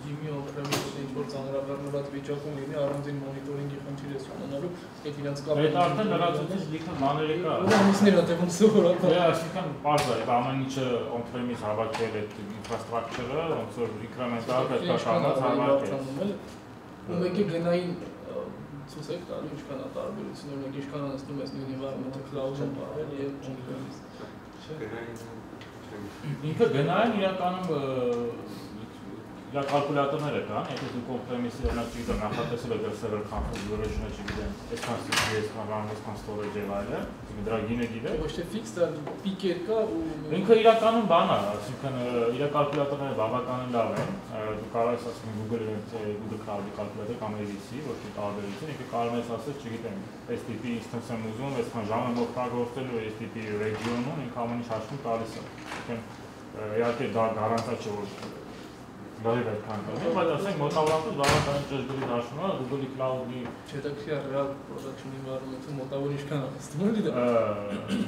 Gimmi on-premise ինչ-որ ծանրաբեռնված վիճակում լինի առանձին մոնիտորինգի խնդիր է ունենալու, այդ իրանց կապը։ Այդ արդեն լրացուցիչ լիքը բաներ կա։ է տևում սովորաբար։ Դե այսինքն բարձր է, ամեն ինչը on-premise հավաքել այդ infrastructure-ը, ոնց որ incremental պետք է կանած հավաքել։ Ու մեկը գնային ցույց տալու ինչքան է տարբերությունը, օրինակ ինչքան անցնում ես նույն environment-ը cloud-ում բարել եւ on-premise։ Ինքը գնային իրականում Իրա կալկուլյատորները կան, եթե դու on-premise-ի օրինակ չգիտեմ նախատեսել եք server configuration-ը, չգիտեմ, այսքան CPU, այսքան RAM, այսքան storage եւ այլն, այսինքն դրա գինը գիտեք։ Ոչ թե fix դա peak-եր կա ու Ինքը իրականում բան է, այսինքն իր կալկուլյատորները բավականին լավ են։ Դու կարող ես ասել Google-ի Google Cloud-ի կալկուլյատոր կամ ADC, ոչ թե տարբերություն, ինքը կարող ես ասել, չգիտեմ, STP instance եմ ուզում, այսքան ժամ եմ օգտագործելու STP region-ում, ինքը ամեն ինչ հաշվում տալիս է։ Այսինքն իհարկե դա գարանտա չէ որ Բարի այդքան կա։ Բայց ասենք մոտավորապես բավականին ճշգրիտ հաշվում է Google Cloud-ի չետաքրի real production environment-ը մոտավոր ինչքան է ստում էլի դա։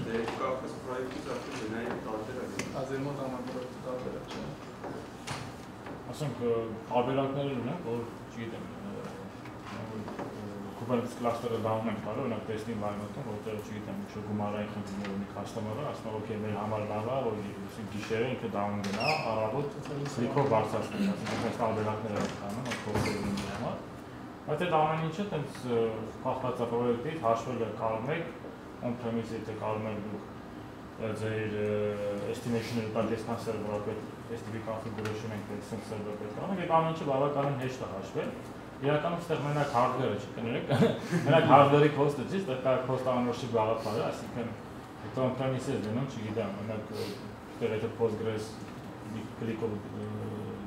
Դե կապս private-ից արդեն գնային տարբեր է։ Ազերմոտ համակարգը տարբեր է, չէ։ ասենք տարբերակներ ունեն, որ չգիտեմ Kubernetes cluster-ը դառնում ենք կարող, օրինակ test environment-ում, որտեղ չգիտեմ, ինչ գումարային խնդիրներ ունի customer-ը, ասում է, օքեյ, մեր համար լավ է, որ ասենք գիշերը ինքը down գնա, առավոտ click-ով բարձրացնի, ասենք այս տարբերակները են այդ փոխելու ունի համար։ Բայց այդ ամեն ինչը տենց է պրոյեկտից, հաշվել է կարող եք on-premise եթե կարող եք դուք ձեր estimation-ը server-ը պետք STP configuration ենք պետք server պետք անենք, այդ ամեն ինչը բավականին հեշտ է հաշվել իրականում ստեղ մենակ hardware-ը չի կներեք, մենակ hardware-ի cost-ը չի, ստեղ կա cost անորոշի գաղափարը, այսինքն հետո on-premise-ը դնում, չգիտեմ, մենակ եթե Postgres click-ով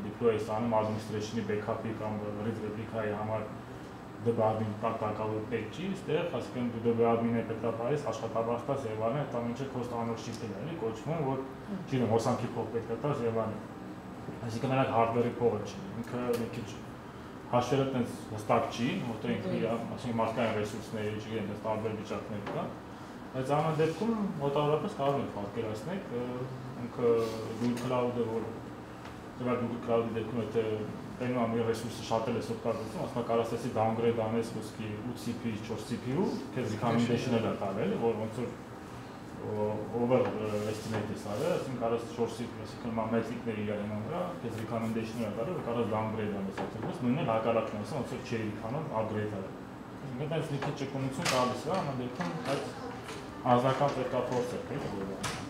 deploy-ս անում administration-ի backup-ի կամ read replica-ի համար դբարդին տակտակալու պետք չի, ստեղ այսինքն դու դբարդին է պետք է բարես աշխատաբաստաս եւ այլն, այդ ամենը cost անորոշի պետք է կոչվում, որ չգիտեմ, հոսանքի փող պետք է տաս եւ այլն։ Այսինքն մենակ hardware-ի փողը չի, ինքը մի քիչ հաշվերը տենց հստակ չի, որտեղ ինքը իր, ասենք մարդկային ռեսուրսների, չգիտեմ, տենց տարբեր վիճակներ կա։ Բայց ամեն դեպքում մոտավորապես կարող եք պատկերացնել, ինքը Google Cloud-ը, որ դրա Google Cloud-ի դեպքում եթե տենում ամի ռեսուրսը շատ էլ է օգտագործում, ասма կարող ասեցի downgrade անես ոսկի 8 CPU, 4 CPU, քեզ recommendation-ը տալ, որ ոնց որ over estimate is արել, ասենք կարաս 4-ի, այսինքն մամետրիկների իրար են վրա, քեզ recommendation-ը տալը, որ կարաս downgrade անես այդպես, նույնն էլ հակառակն ասեմ, ոնց որ չէի քանում upgrade արել։ դա մի քիչ ճկունություն տալիս է, ամեն դեպքում այդ ազնական պետք է էլի որ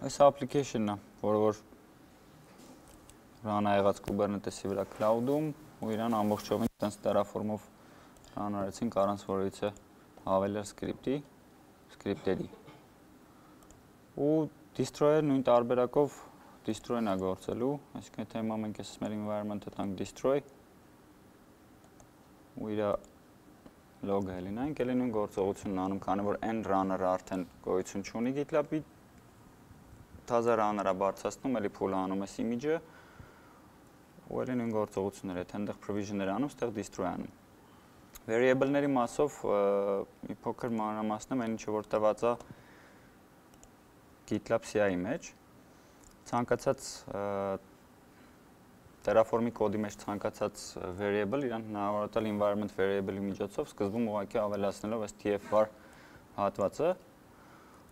Այս application-ը, որը որ run ա եղած Kubernetes-ի վրա cloud-ում ու իրան ամբողջովին տենց Terraform-ով անարեցինք առանց որևիցե հավելյալ սկրիպտի, սկրիպտերի։ Ու destroy-ը նույն տարբերակով destroy-ն է գործելու, այսինքն եթե հիմա մենք այս մեր environment-ը տանք destroy ու իր log-ը հելինանք, ելի նույն գործողությունն անում, քանի որ n runner-ը արդեն գոյություն չունի GitLab-ի թազա runner-ը բարձրացնում, ելի pull անում այս image-ը ու ելի նույն գործողությունները, եթե այնտեղ provision-ներ անում, ստեղ destroy անում variable-ների մասով մի փոքր մանրամասնեմ այն ինչը որ տված է GitLab CI-ի մեջ ցանկացած Terraform-ի կոդի մեջ ցանկացած variable իրան հնարավոր է տալ environment variable-ի միջոցով սկզբում ուղղակի ավելացնելով այս tf-var հատվածը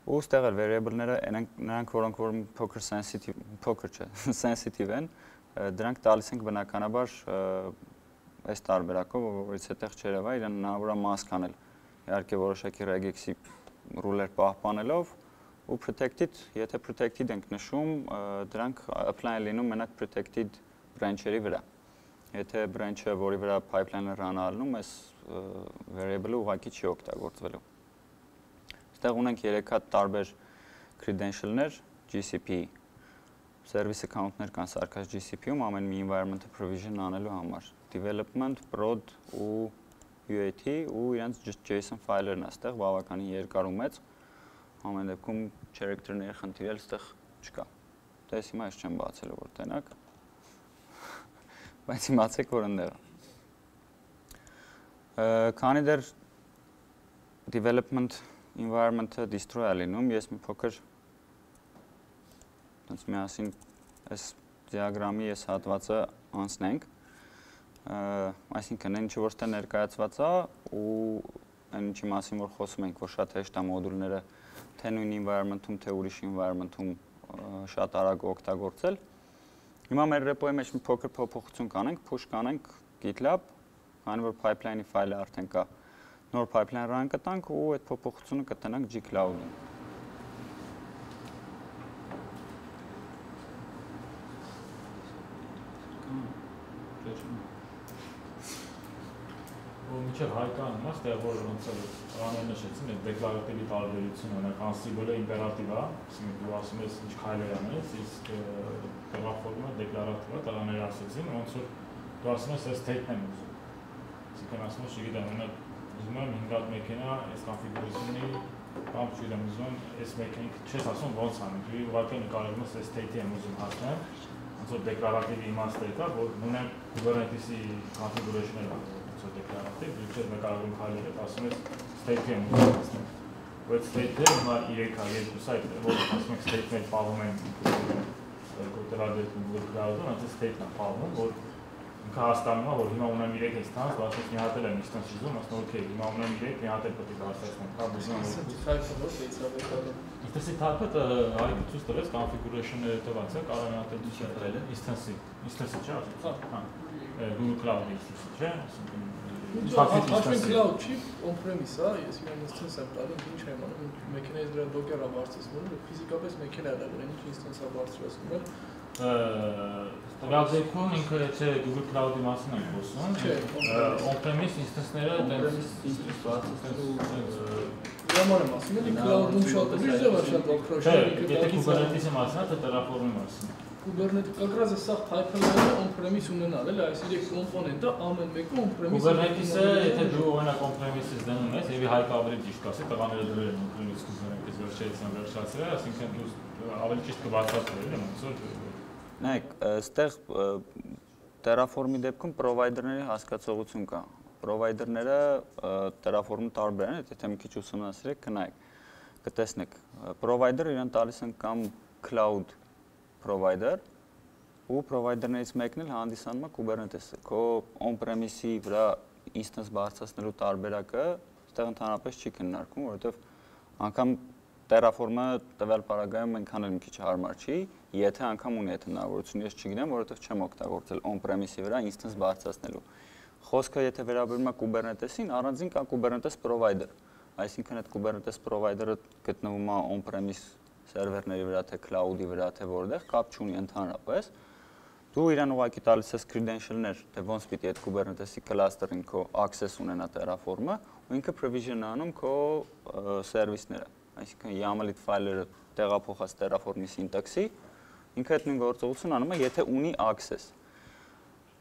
ու ստեղ էլ variable-ները նրանք որոնք որ փոքր sensitive փոքր չէ sensitive են դրանք տալիս ենք բնականաբար այս տարբերակով, որից հետեղ չերևա, իրեն հնարավոր է մաս կանել։ Իհարկե որոշակի regex-ի ruler պահպանելով ու protected, եթե protected ենք նշում, դրանք apply-ը լինում մենակ protected branch-երի վրա։ Եթե branch-ը, որի վրա pipeline-ը run ալնում, այս variable-ը ուղղակի չի օգտագործվելու։ Այստեղ ունենք 3 հատ տարբեր credential-ներ GCP service account-ներ կան սարքած GCP-ում ամեն մի environment-ը provision անելու համար development, prod ու UAT ու իրենց JSON ֆայլերն է այստեղ բավականին երկար ու մեծ ամեն դեպքում character-ների խնդիրը այստեղ չկա։ Դե ես հիմա ես չեմ բացել որ տենակ։ Բայց իմացեք որ է։ Քանի դեռ development environment-ը destroy է լինում, ես մի փոքր ոնց միասին այս դիագրամի այս հատվածը անցնենք այսինքն այն ինչ որ ստե ներկայացված է ու այն ինչի մասին որ խոսում ենք որ շատ հեշտ է մոդուլները թե նույն environment-ում թե ուրիշ environment-ում շատ արագ օգտագործել հիմա մեր repo-ի մեջ մի փոքր փոփոխություն կանենք push կանենք GitLab քանի որ pipeline-ի ֆայլը արդեն կա նոր pipeline run կտանք ու այդ փոփոխությունը կտնանք gcloud-ում ու միջև հայկան ստեղ որ ոնց է րանեն նշեցին, այդ դեկլարատիվի տարբերությունը, օրինակ անսիբլը իմպերատիվ է, ասենք դու ասում ես ինչ քայլեր անես, իսկ տեղափոխումը դեկլարատիվ է, տղաները ասեցին, ոնց որ դու ասում ես այս state-ն եմ ուզում։ Այսինքն ասում ես, չգիտեմ, օրինակ ուզում եմ 5 հատ մեքենա այս կոնֆիգուրացիոնի կամ չգիտեմ, ուզում այս մեքենիկ չես ասում ոնց անեմ, դու ուղղակի նկարում ես այս state-ի եմ ուզում հասնել, ոնց որ դեկլարատիվ իմաստը է, որ ունեմ Kubernetes-ի configuration-ը ոնց դեկլարատիվ, չես նկարագրում քայլերը, ասում ես state-ը եմ ուզում։ Բայց state-ը հիմա 3 հա 2 սայթ, որ ասում ենք state-ներ պահում են դեպքում Google Cloud-ում, ասես state-ն է պահում, որ ինքը հաստատում է, որ հիմա ունեմ 3 instance, ասես մի հատ էլ եմ instance ուզում, ասում օքեյ, հիմա ունեմ 3, մի հատ էլ պետք է բարձրացնեմ, հա, ուզում եմ որ Instance type-ը այլ ցույց տվեց configuration-ները տված է, կարող է հատել դուք դրել instance-ի, instance-ը չէ, հա։ Google Cloud instance-ը չէ, Հաշվին cloud չի, on-premise է, ես իրեն instance եմ տալում, ինչ եմ անում, մեքենայից դրա docker-ա բարձրացնում, ֆիզիկապես մեքենա է դառնում, ինչ instance-ա բարձրացնում եմ։ Տվյալ դեպքում ինքը եթե Google Cloud-ի մասին ենք խոսում, on-premise. instance-ները Դրա համար եմ ասում, էլի cloud-ում շատ ուրիշ ձև է շատ approach-ը։ Եթե Kubernetes-ի մասին է, թե Terraform-ի մասին։ Kubernetes как раз է սա pipeline-ը on-premise ունենալ, էլի այս երեք կոմպոնենտը ամեն մեկը on-premise։ Kubernetes-ը, եթե դու օրինակ on-premise-ից դնում ես, եւ հայկը ավելի ճիշտ կասի, տղաները դրել են on-premise Kubernetes վերջերս են վերջացրել, այսինքն դու ավելի ճիշտ կբարձրացնես, էլի, ոնց որ Նայեք, այստեղ Terraform-ի դեպքում provider-ների հասկացողություն կա provider-ները Terraform-ը տարբեր են, եթե մի քիչ ուսումնասիրեք, կնայեք, կտեսնեք։ Provider-ը իրեն տալիս են կամ cloud provider ու provider-ներից մեկն էլ հանդիսանում է Kubernetes-ը։ Քո on-premise-ի վրա instance բարձրացնելու տարբերակը այստեղ ընդհանրապես չի քննարկվում, որովհետև անգամ Terraform-ը տվյալ պարագայում այնքան էլ մի քիչ հարմար չի, եթե անգամ ունի այդ հնարավորությունը, ես չգիտեմ, որովհետև չեմ օգտագործել on-premise-ի վրա instance բարձրացնելու խոսքը եթե վերաբերում է Kubernetes-ին, առանձին կա Kubernetes provider։ Այսինքն այդ Kubernetes provider-ը գտնվում է on-premise սերվերների վրա, թե cloud-ի վրա, թե որտեղ, կապ չունի ընդհանրապես։ Դու իրան ուղակի տալիս ես credential-ներ, թե ոնց պիտի այդ Kubernetes-ի cluster-ին քո access ունենա Terraform-ը, ու ինքը provision անում քո սերվիսները։ Այսինքն YAML-ի ֆայլերը տեղափոխած Terraform-ի syntax-ի, ինքը այդ նույն գործողությունն անում է, եթե ունի access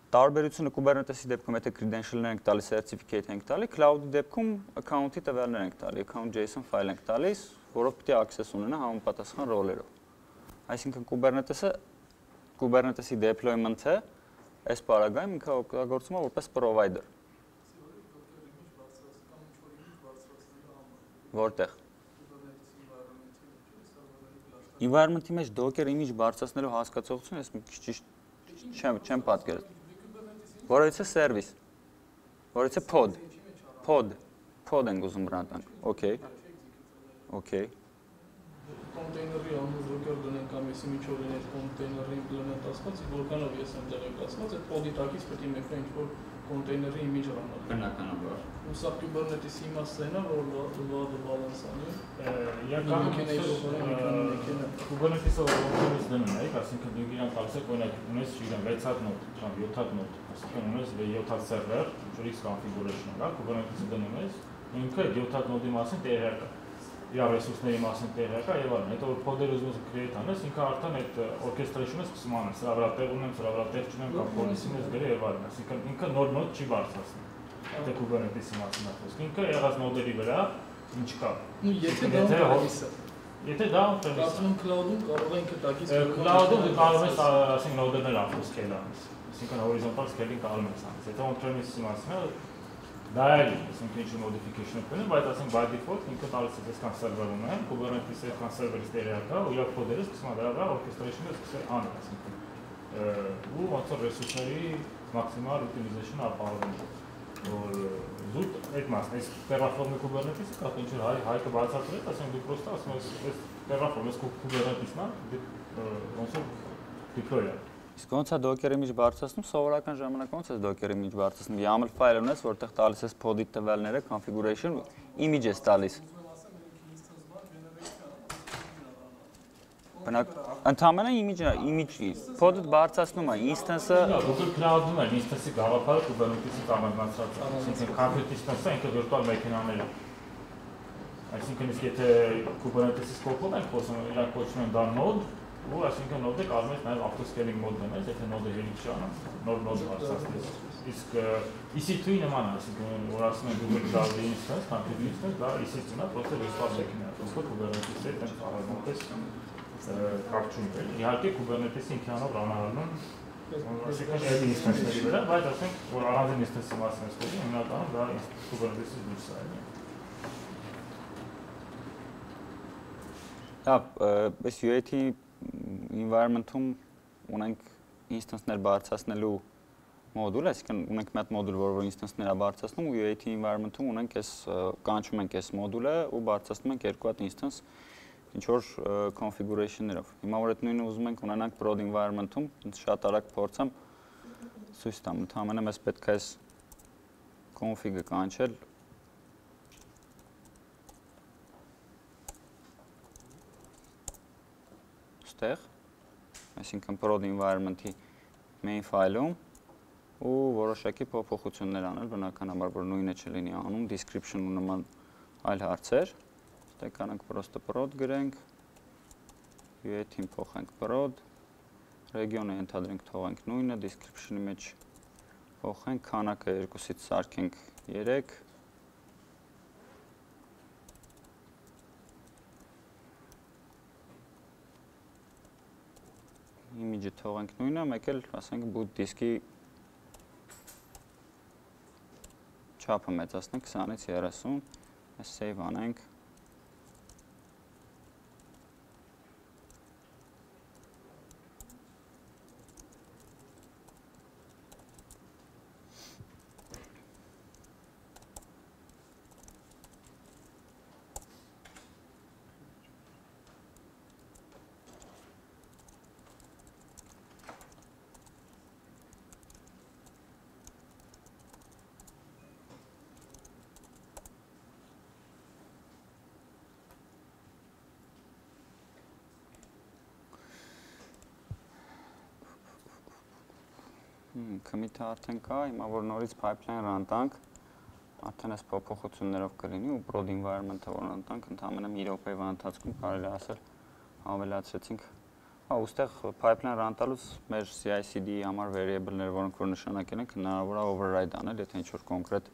Տարբերությունը Kubernetes-ի դեպքում եթե credential-ներ ենք տալիս, certificate ենք տալի, cloud-ի դեպքում account-ի տվյալներ ենք տալի, account.json ֆայլ ենք տալիս, որով պիտի access ունենա համապատասխան ռոլերով։ Այսինքն Kubernetes-ը Kubernetes-ի deployment-ը այս параգայում ինքը օգտագործվում է որպես provider։ Որտեղ? Environment-ի մեջ docker image բարձրացնելու հասկացողությունը ես մի քիչ ճիշտ չեմ չեմ պատկերացնում։ Որից է service։ Որից է pod։ Pod։ Pod ենք ուզում բրանտանք։ Okay okay, կոնտեյների ռոկեր դնենք կամ եսի միջով այդ կոնտեյների իմպլեմենտացված, որքանով ես եմ տեղեկացված, այդ pod-ի տակից պետք է մեկը ինչ-որ կոնտեյների image ռանալ։ Բնականաբար։ Ու սա Kubernetes-ի իմաստն է, որ load balance-անի։ Kubernetes-ը ոնց դնում եք, ասինքն դուք իրան տալիս եք օրինակ ունես, չգիտեմ, 6 հատ նոդ կամ 7 հատ նոդ, ասինքն ունես 7 հատ սերվեր, ինչ-որ X configuration կա, Kubernetes-ը դնում ես, ինքը 7 հատ նոդի մասին տեղյակ է իր ռեսուրսների մասին տեղյակ է եւ այլն։ Հետո որ փոդեր ուզում ես create անես, ինքը արդեն այդ orchestration-ը սկսում անել, սրա վրա տեղ ունեմ, սրա վրա տեղ չունեմ, կամ policy-ն ես գրի եւ այլն։ Այսինքն ինքը նոր նոդ չի բարձրացնում։ Դե Kubernetes-ի մասին է խոսքը։ Ինքը եղած նոդերի վրա ինչ կա։ Ну, եթե դա on-premise-ը Եթե դա on-premise Կարծում եմ cloud-ում կարող է ինքը տակից Cloud-ում դու կարող ես, ասենք, նոդերներ ապրել scale-անես։ Այսինքն horizontal scaling կարող ես անես։ Եթե on-premise-ի մասին է, դա էլ, ասենք, ինչ modification կունի, բայց ասենք by default ինքը տալիս է այսքան server-ում է, Kubernetes-ը այսքան server-ից տեղյակ կա, ու իր կոդերը սկսում է դրա վրա orchestration-ը սկսել անել, ասենք, ու ոնց որ ռեսուրսների մաքսիմալ utilization-ը ապահովում որ զուտ այդ մասն, այս Terraform-ի Kubernetes-ը կա ինչ որ հայ հայկը բացատրել, ասենք դու պրոստը ասում ես Terraform-ը Kubernetes-ն է, ոնց որ deploy-ը Իսկ ոնց է Docker-ի միջ բարձրացնում, սովորական ժամանակ ոնց է Docker-ի միջ բարձրացնում։ YAML ֆայլ ունես, որտեղ տալիս ես pod-ի տվյալները, configuration, image ես տալիս։ Բնակ ընդհանրապես image-ը, image-ի pod-ը բարձրացնում է, instance-ը Google Cloud-ում է instance-ի գաղափարը Kubernetes-ի է, այսինքն compute instance-ը ինքը վիրտուալ մեքենաներ է։ Այսինքն իսկ եթե Kubernetes-ի սկոպով ենք խոսում, իրանք կոչվում են դա node, ու այսինքն նոդը կարող ես նաև ավտոսկեյլինգ մոդ դնես, եթե նոդը հերիք չանա, նոր նոդ հարցացնես։ Իսկ EC2-ի նման, այսինքն որ ասում են Google Cloud-ի instance, Compute instance, դա EC2-ն է, process resource-ն է, ոնց Kubernetes-ը դա առանձնապես կարճում է։ Իհարկե Kubernetes-ը ինքնանով ռանարանում այսինքն այդ instance-ների վրա, բայց ասենք որ առանձին instance-ի մասին ասում ենք, հիմնականում դա Kubernetes-ի դուրս է այն։ Լավ, այս UAT-ի environment-ում ունենք instance-ներ բարձրացնելու մոդուլ, այսինքն ունենք մի հատ մոդուլ, որը որ instance-ներ է բարձրացնում ու UAT environment-ում ունենք այս կանչում ենք այս մոդուլը ու բարձրացնում ենք երկու հատ instance ինչ որ configuration-ներով։ Հիմա որ այդ նույնը ուզում ենք ունենանք prod environment-ում, շատ արագ փորձեմ ցույց տամ, ընդհանրապես պետք է այս config-ը կանչել ստեղ, այսինքն prod environment-ի main file-ում ու որոշակի փոփոխություններ անել, բնականաբար որ նույնը չլինի անում, description ու նման այլ հարցեր։ Դե կանանք պրոստը prod գրենք, UAT-ին փոխենք prod, region-ը ենթադրենք թողենք նույնը, description-ի մեջ փոխենք, քանակը 2-ից սարքենք 3 image-ը թողենք նույնը, մեկ էլ ասենք boot disk-ի չափը մեծացնենք 20-ից 30, այս save անենք commit-ը արդեն կա, հիմա որ նորից pipeline run տանք, արդեն այս փոփոխություններով կլինի ու prod environment-ը որ run տանք, ընդհանրապես մի րոպեվա ընթացքում կարելի ասել ավելացրեցինք։ Հա, ուստեղ pipeline run տալուց մեր CI/CD-ի համար variable-ները, որոնք որ նշանակել ենք, հնարավոր է override անել, եթե ինչ-որ կոնկրետ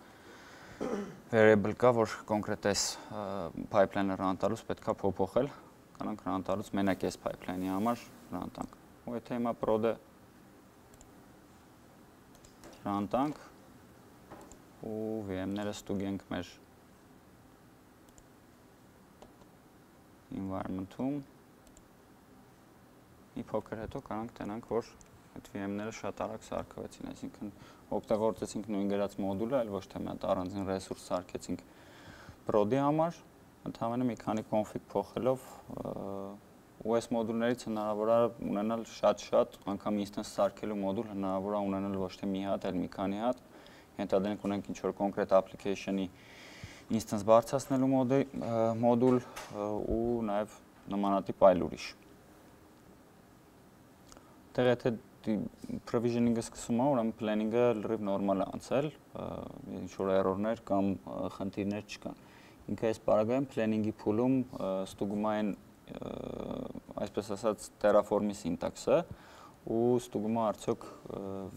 variable կա, որ կոնկրետ այս pipeline-ը run տալուց պետքա փոփոխել, կանանք run տալուց մենակ այս pipeline-ի համար run տանք։ Ու եթե հիմա prod-ը run տանք ու VM-ները ստուգենք մեր environment-ում մի փոքր հետո կարանք տենանք, որ այդ VM-ները շատ արագ սարքվեցին, այսինքն օգտագործեցինք նույն գրած մոդուլը, այլ ոչ թե հատ առանձին ռեսուրս սարքեցինք prod-ի համար, ընդհանրապես մի քանի config փոխելով ու այս մոդուլներից հնարավոր է ունենալ շատ-շատ, անգամ ինստանս սարքելու մոդուլ հնարավոր է ունենալ ոչ թե մի հատ, այլ մի քանի հատ։ Ենթադրենք ունենք ինչ որ կոնկրետ application-ի ինստանս բարձրացնելու մոդուլ ու նաև նմանատիպ այլ ուրիշ։ Դեռ եթե provisioning-ը սկսում է, ուրեմն planning-ը լրիվ նորմալ է անցել, ինչ որ error-ներ կամ խնդիրներ չկան։ Ինքը այս պարագայում planning-ի փուլում ստուգում այն այսպես ասած Terraform-ի սինտաքսը ու ստուգում է արդյոք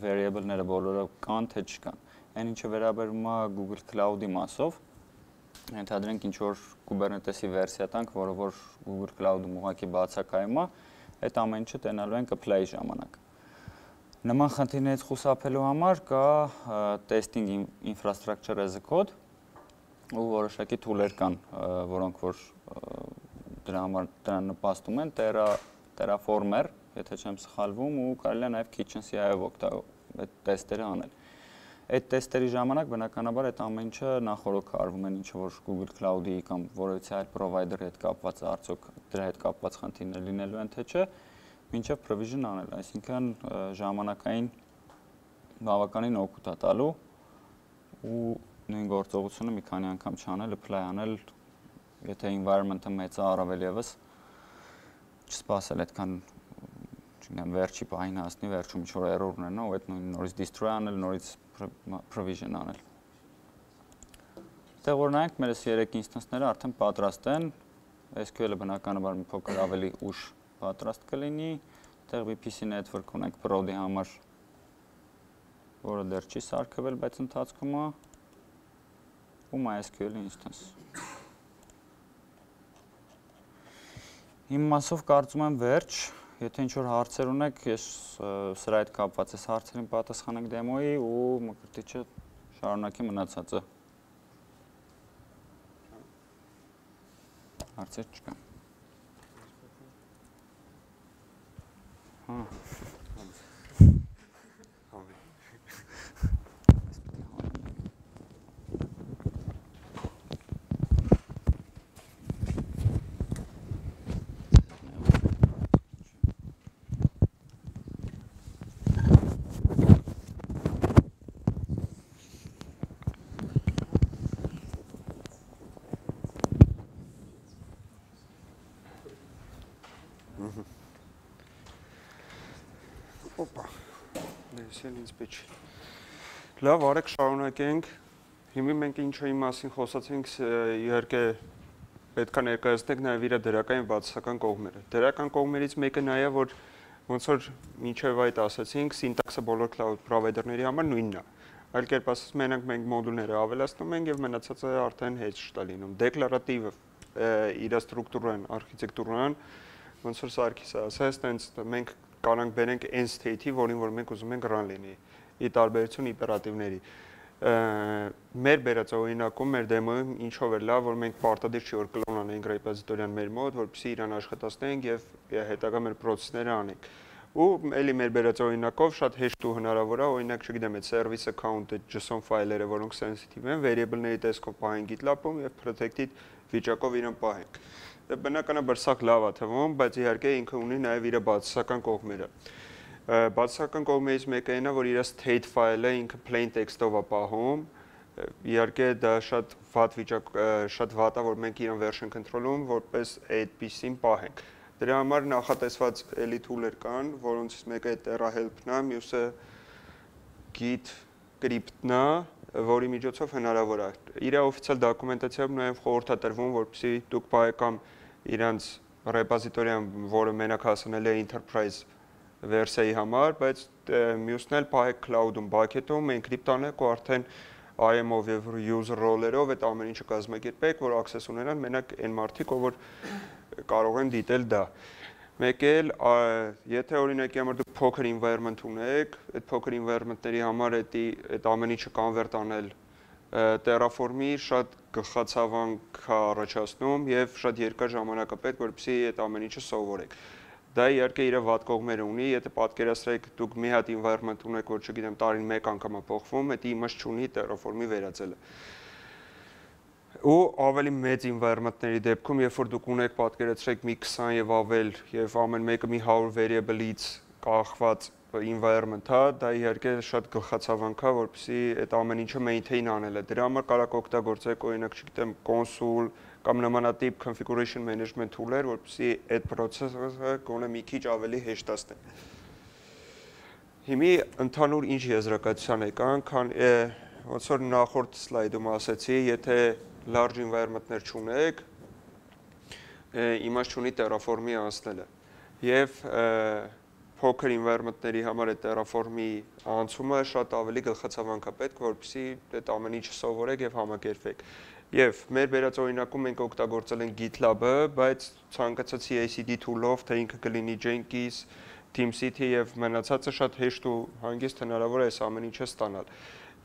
variable-ները բոլորը կան թե չկան։ Այն ինչը վերաբերում է Google Cloud-ի մասով, ենթադրենք ինչ որ Kubernetes-ի վերսիա տանք, որը որ Google Cloud-ում ուղղակի բացակայում է, այդ ամեն ինչը տենալու են կփլեյ ժամանակ։ Նման խնդիրներից խուսափելու համար կա testing infrastructure as a code ու որոշակի tool-եր կան, որոնք որ դրա համար դրան նպաստում են Terra Terraformer, եթե չեմ սխալվում, ու կարելի է նաև Kitchen CI-ով օգտագործել այդ տեստերը անել։ Այդ տեստերի ժամանակ բնականաբար այդ ամեն ինչը նախորոք արվում են ինչ որ Google Cloud-ի կամ որևէ այլ provider-ի հետ կապված արդյոք դրա հետ կապված խնդիրներ լինելու են թե չէ, մինչև provision անել, այսինքն ժամանակային բավականին օգուտ է տալու ու նույն գործողությունը մի քանի անգամ չանել, apply անել, եթե environment-ը մեծ է առավել եւս չսպասել այդքան չգիտեմ վերջի պահին հասնի, վերջում ինչ որ error ունենա, ու այդ նույն նորից destroy անել, նորից provision անել։ Դե որ նայենք մեր այս 3 ինստանսները արդեն պատրաստ են, SQL-ը բնականաբար մի փոքր ավելի ուշ պատրաստ կլինի, այդտեղ VPC network ունենք prod-ի համար, որը դեռ չի սարքվել, բայց ընթացքում է ու MySQL instance։ Իմ մասով կարծում եմ վերջ, եթե ինչ որ հարցեր ունեք, ես սրա հետ կապված այս հարցերին պատասխանենք դեմոյի ու մկրտիչը շարունակի մնացածը։ Հարցեր չկան։ Հա։ Այսել ինձ պետք չի։ Լավ, արեք շարունակենք։ Հիմա մենք ինչի մասին խոսացինք, իհարկե պետքա ներկայացնենք նաև իր դրական բացասական կողմերը։ Դրական կողմերից մեկը նա է, որ ոնց որ ինչև այդ ասացինք, սինտաքսը բոլոր cloud provider-ների համար նույնն է։ Այլ կերպ ասած, մենակ մենք մոդուլները ավելացնում ենք եւ մնացածը արդեն hedge շտա լինում։ Դեկլարատիվը իր ստրուկտուրան, արխիտեկտուրան ոնց որ Սարգիսը ասաց, տենց մենք կարանք բերենք այն state-ի, որին որ մենք ուզում ենք run լինի, ի տարբերություն իպերատիվների մեր բերած օրինակում մեր դեմոյում ինչով էր լավ, որ մենք պարտադիր չի որ կլոն անենք ռեպոզիտորիան մեր մոտ, որպեսզի իրան աշխատացնենք եւ հետագա մեր process-ները անենք։ Ու ելի մեր բերած օրինակով շատ հեշտ ու հնարավոր է, օրինակ, չգիտեմ, այդ service account-ը JSON ֆայլերը, որոնք sensitive են, variable-ների տեսքով պահենք GitLab-ում եւ protected վիճակով իրան պահենք։ Դե բնականաբար սա լավ է թվում, բայց իհարկե ինքը ունի նաև իր բացասական կողմերը։ Բացասական կողմերից մեկը այն է, որ իր state file-ը ինքը plain text-ով է պահում, իհարկե դա շատ վատ վիճակ շատ վատ է որ մենք իրան version control-ում որպես այդպեսին պահենք դրա համար նախատեսված էլի tool-եր կան որոնցից մեկը է Terra Help-ն է մյուսը Git crypt-ն է որի միջոցով հնարավոր է իր օֆիցիալ դոկումենտացիայում նաև խորհրդատրվում որպեսզի դուք բայեկամ իրանց ռեպոզիտորիան, որը մենակ հասանել է enterprise վերսիայի համար, բայց մյուսն էլ պահեք cloud-ում, bucket-ում, encrypt անեք ու արդեն IAM-ով եւ user role-երով այդ ամեն ինչը կազմակերպեք, որ access ունենան մենակ այն մարդիկ, որ կարող են դիտել դա։ Մեկ էլ, եթե օրինակի համար դուք փոքր environment ունեք, այդ փոքր environment-ների համար այդ այդ ամեն ինչը convert անել Terraform-ի շատ գլխացավանք առաջացնում եւ շատ երկար ժամանակ է պետք, որպեսզի այդ ամեն ինչը սովորեք։ Դա իհարկե իր վատ կողմերը ունի, եթե պատկերացրեք դուք մի հատ environment ունեք, որ չգիտեմ, տարին 1 անգամ է փոխվում, դա իմաստ չունի Terraform-ի վերածելը ու ավելի մեծ environment-ների դեպքում, երբ որ դուք ունեք պատկերացրեք մի 20 եւ ավել եւ ամեն մեկը մի 100 variable-ից կախված environment հա, դա իհարկե շատ գլխացավանք է, որպեսզի այդ ամեն ինչը maintain անելը։ Դրա համար կարող օգտագործեք օրինակ, չգիտեմ, console կամ նմանատիպ configuration management tool-եր, որպեսզի այդ process-ը գոնե մի քիչ ավելի հեշտացնեն։ Հիմի ընդհանուր ինչ եզրակացության եկան, քան ոնց որ նախորդ սլայդում ասացի, եթե large environment-ներ չունեք, իմաստ չունի Terraform-ի անցնելը։ Եվ փոքր environment-ների համար այդ Terraform-ի անցումը շատ ավելի գլխացավանք է պետք, որպեսզի այդ ամեն ինչը սովորեք եւ համակերպեք։ Եվ մեր վերած օրինակում մենք օգտագործել ենք GitLab-ը, բայց ցանկացած CI/CD tool-ով, թե ինքը կլինի Jenkins, TeamCity եւ մնացածը շատ հեշտ ու հանգիստ հնարավոր է այս ամեն ինչը ստանալ։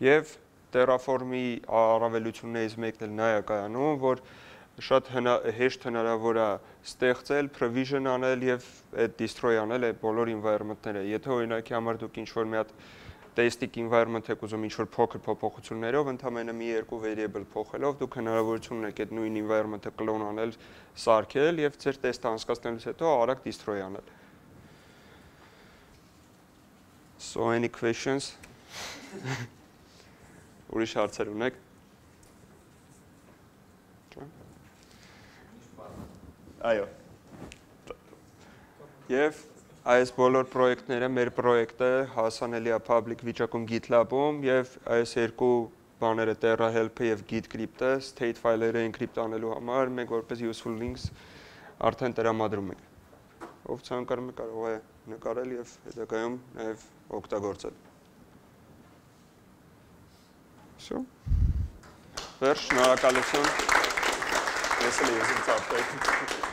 Եվ Terraform-ի առավելություններից մեկն էլ նա է կայանում, որ շատ հնա, հեշտ հնարավոր է ստեղծել, provision անել եւ այդ destroy անել այդ բոլոր environment-ները։ Եթե օրինակի համար դուք ինչ-որ մի հատ testing environment եք ուզում ինչ-որ փոքր փոփոխություններով, ընդհանրապես մի երկու variable փոխելով դուք հնարավորություն ունեք այդ նույն environment-ը կլոն անել, սարքել եւ ձեր տեստը անցկացնելուց հետո արագ destroy անել։ So any questions? Ուրիշ հարցեր ունեք։ Այո։ Եվ այս բոլոր պրոյեկտները մեր պրոյեկտը հասանելի է public վիճակում GitLab-ում եւ այս երկու բաները Terra Help-ը եւ Git Crypt-ը state file-երը encrypt անելու համար մենք որպես useful links արդեն տրամադրում ենք։ Ով ցանկանում է կարող է նկարել եւ հետագայում նաեւ օգտագործել։ Всё։ Վերջ, շնորհակալություն։ Ես էլ եզրից ապտեք։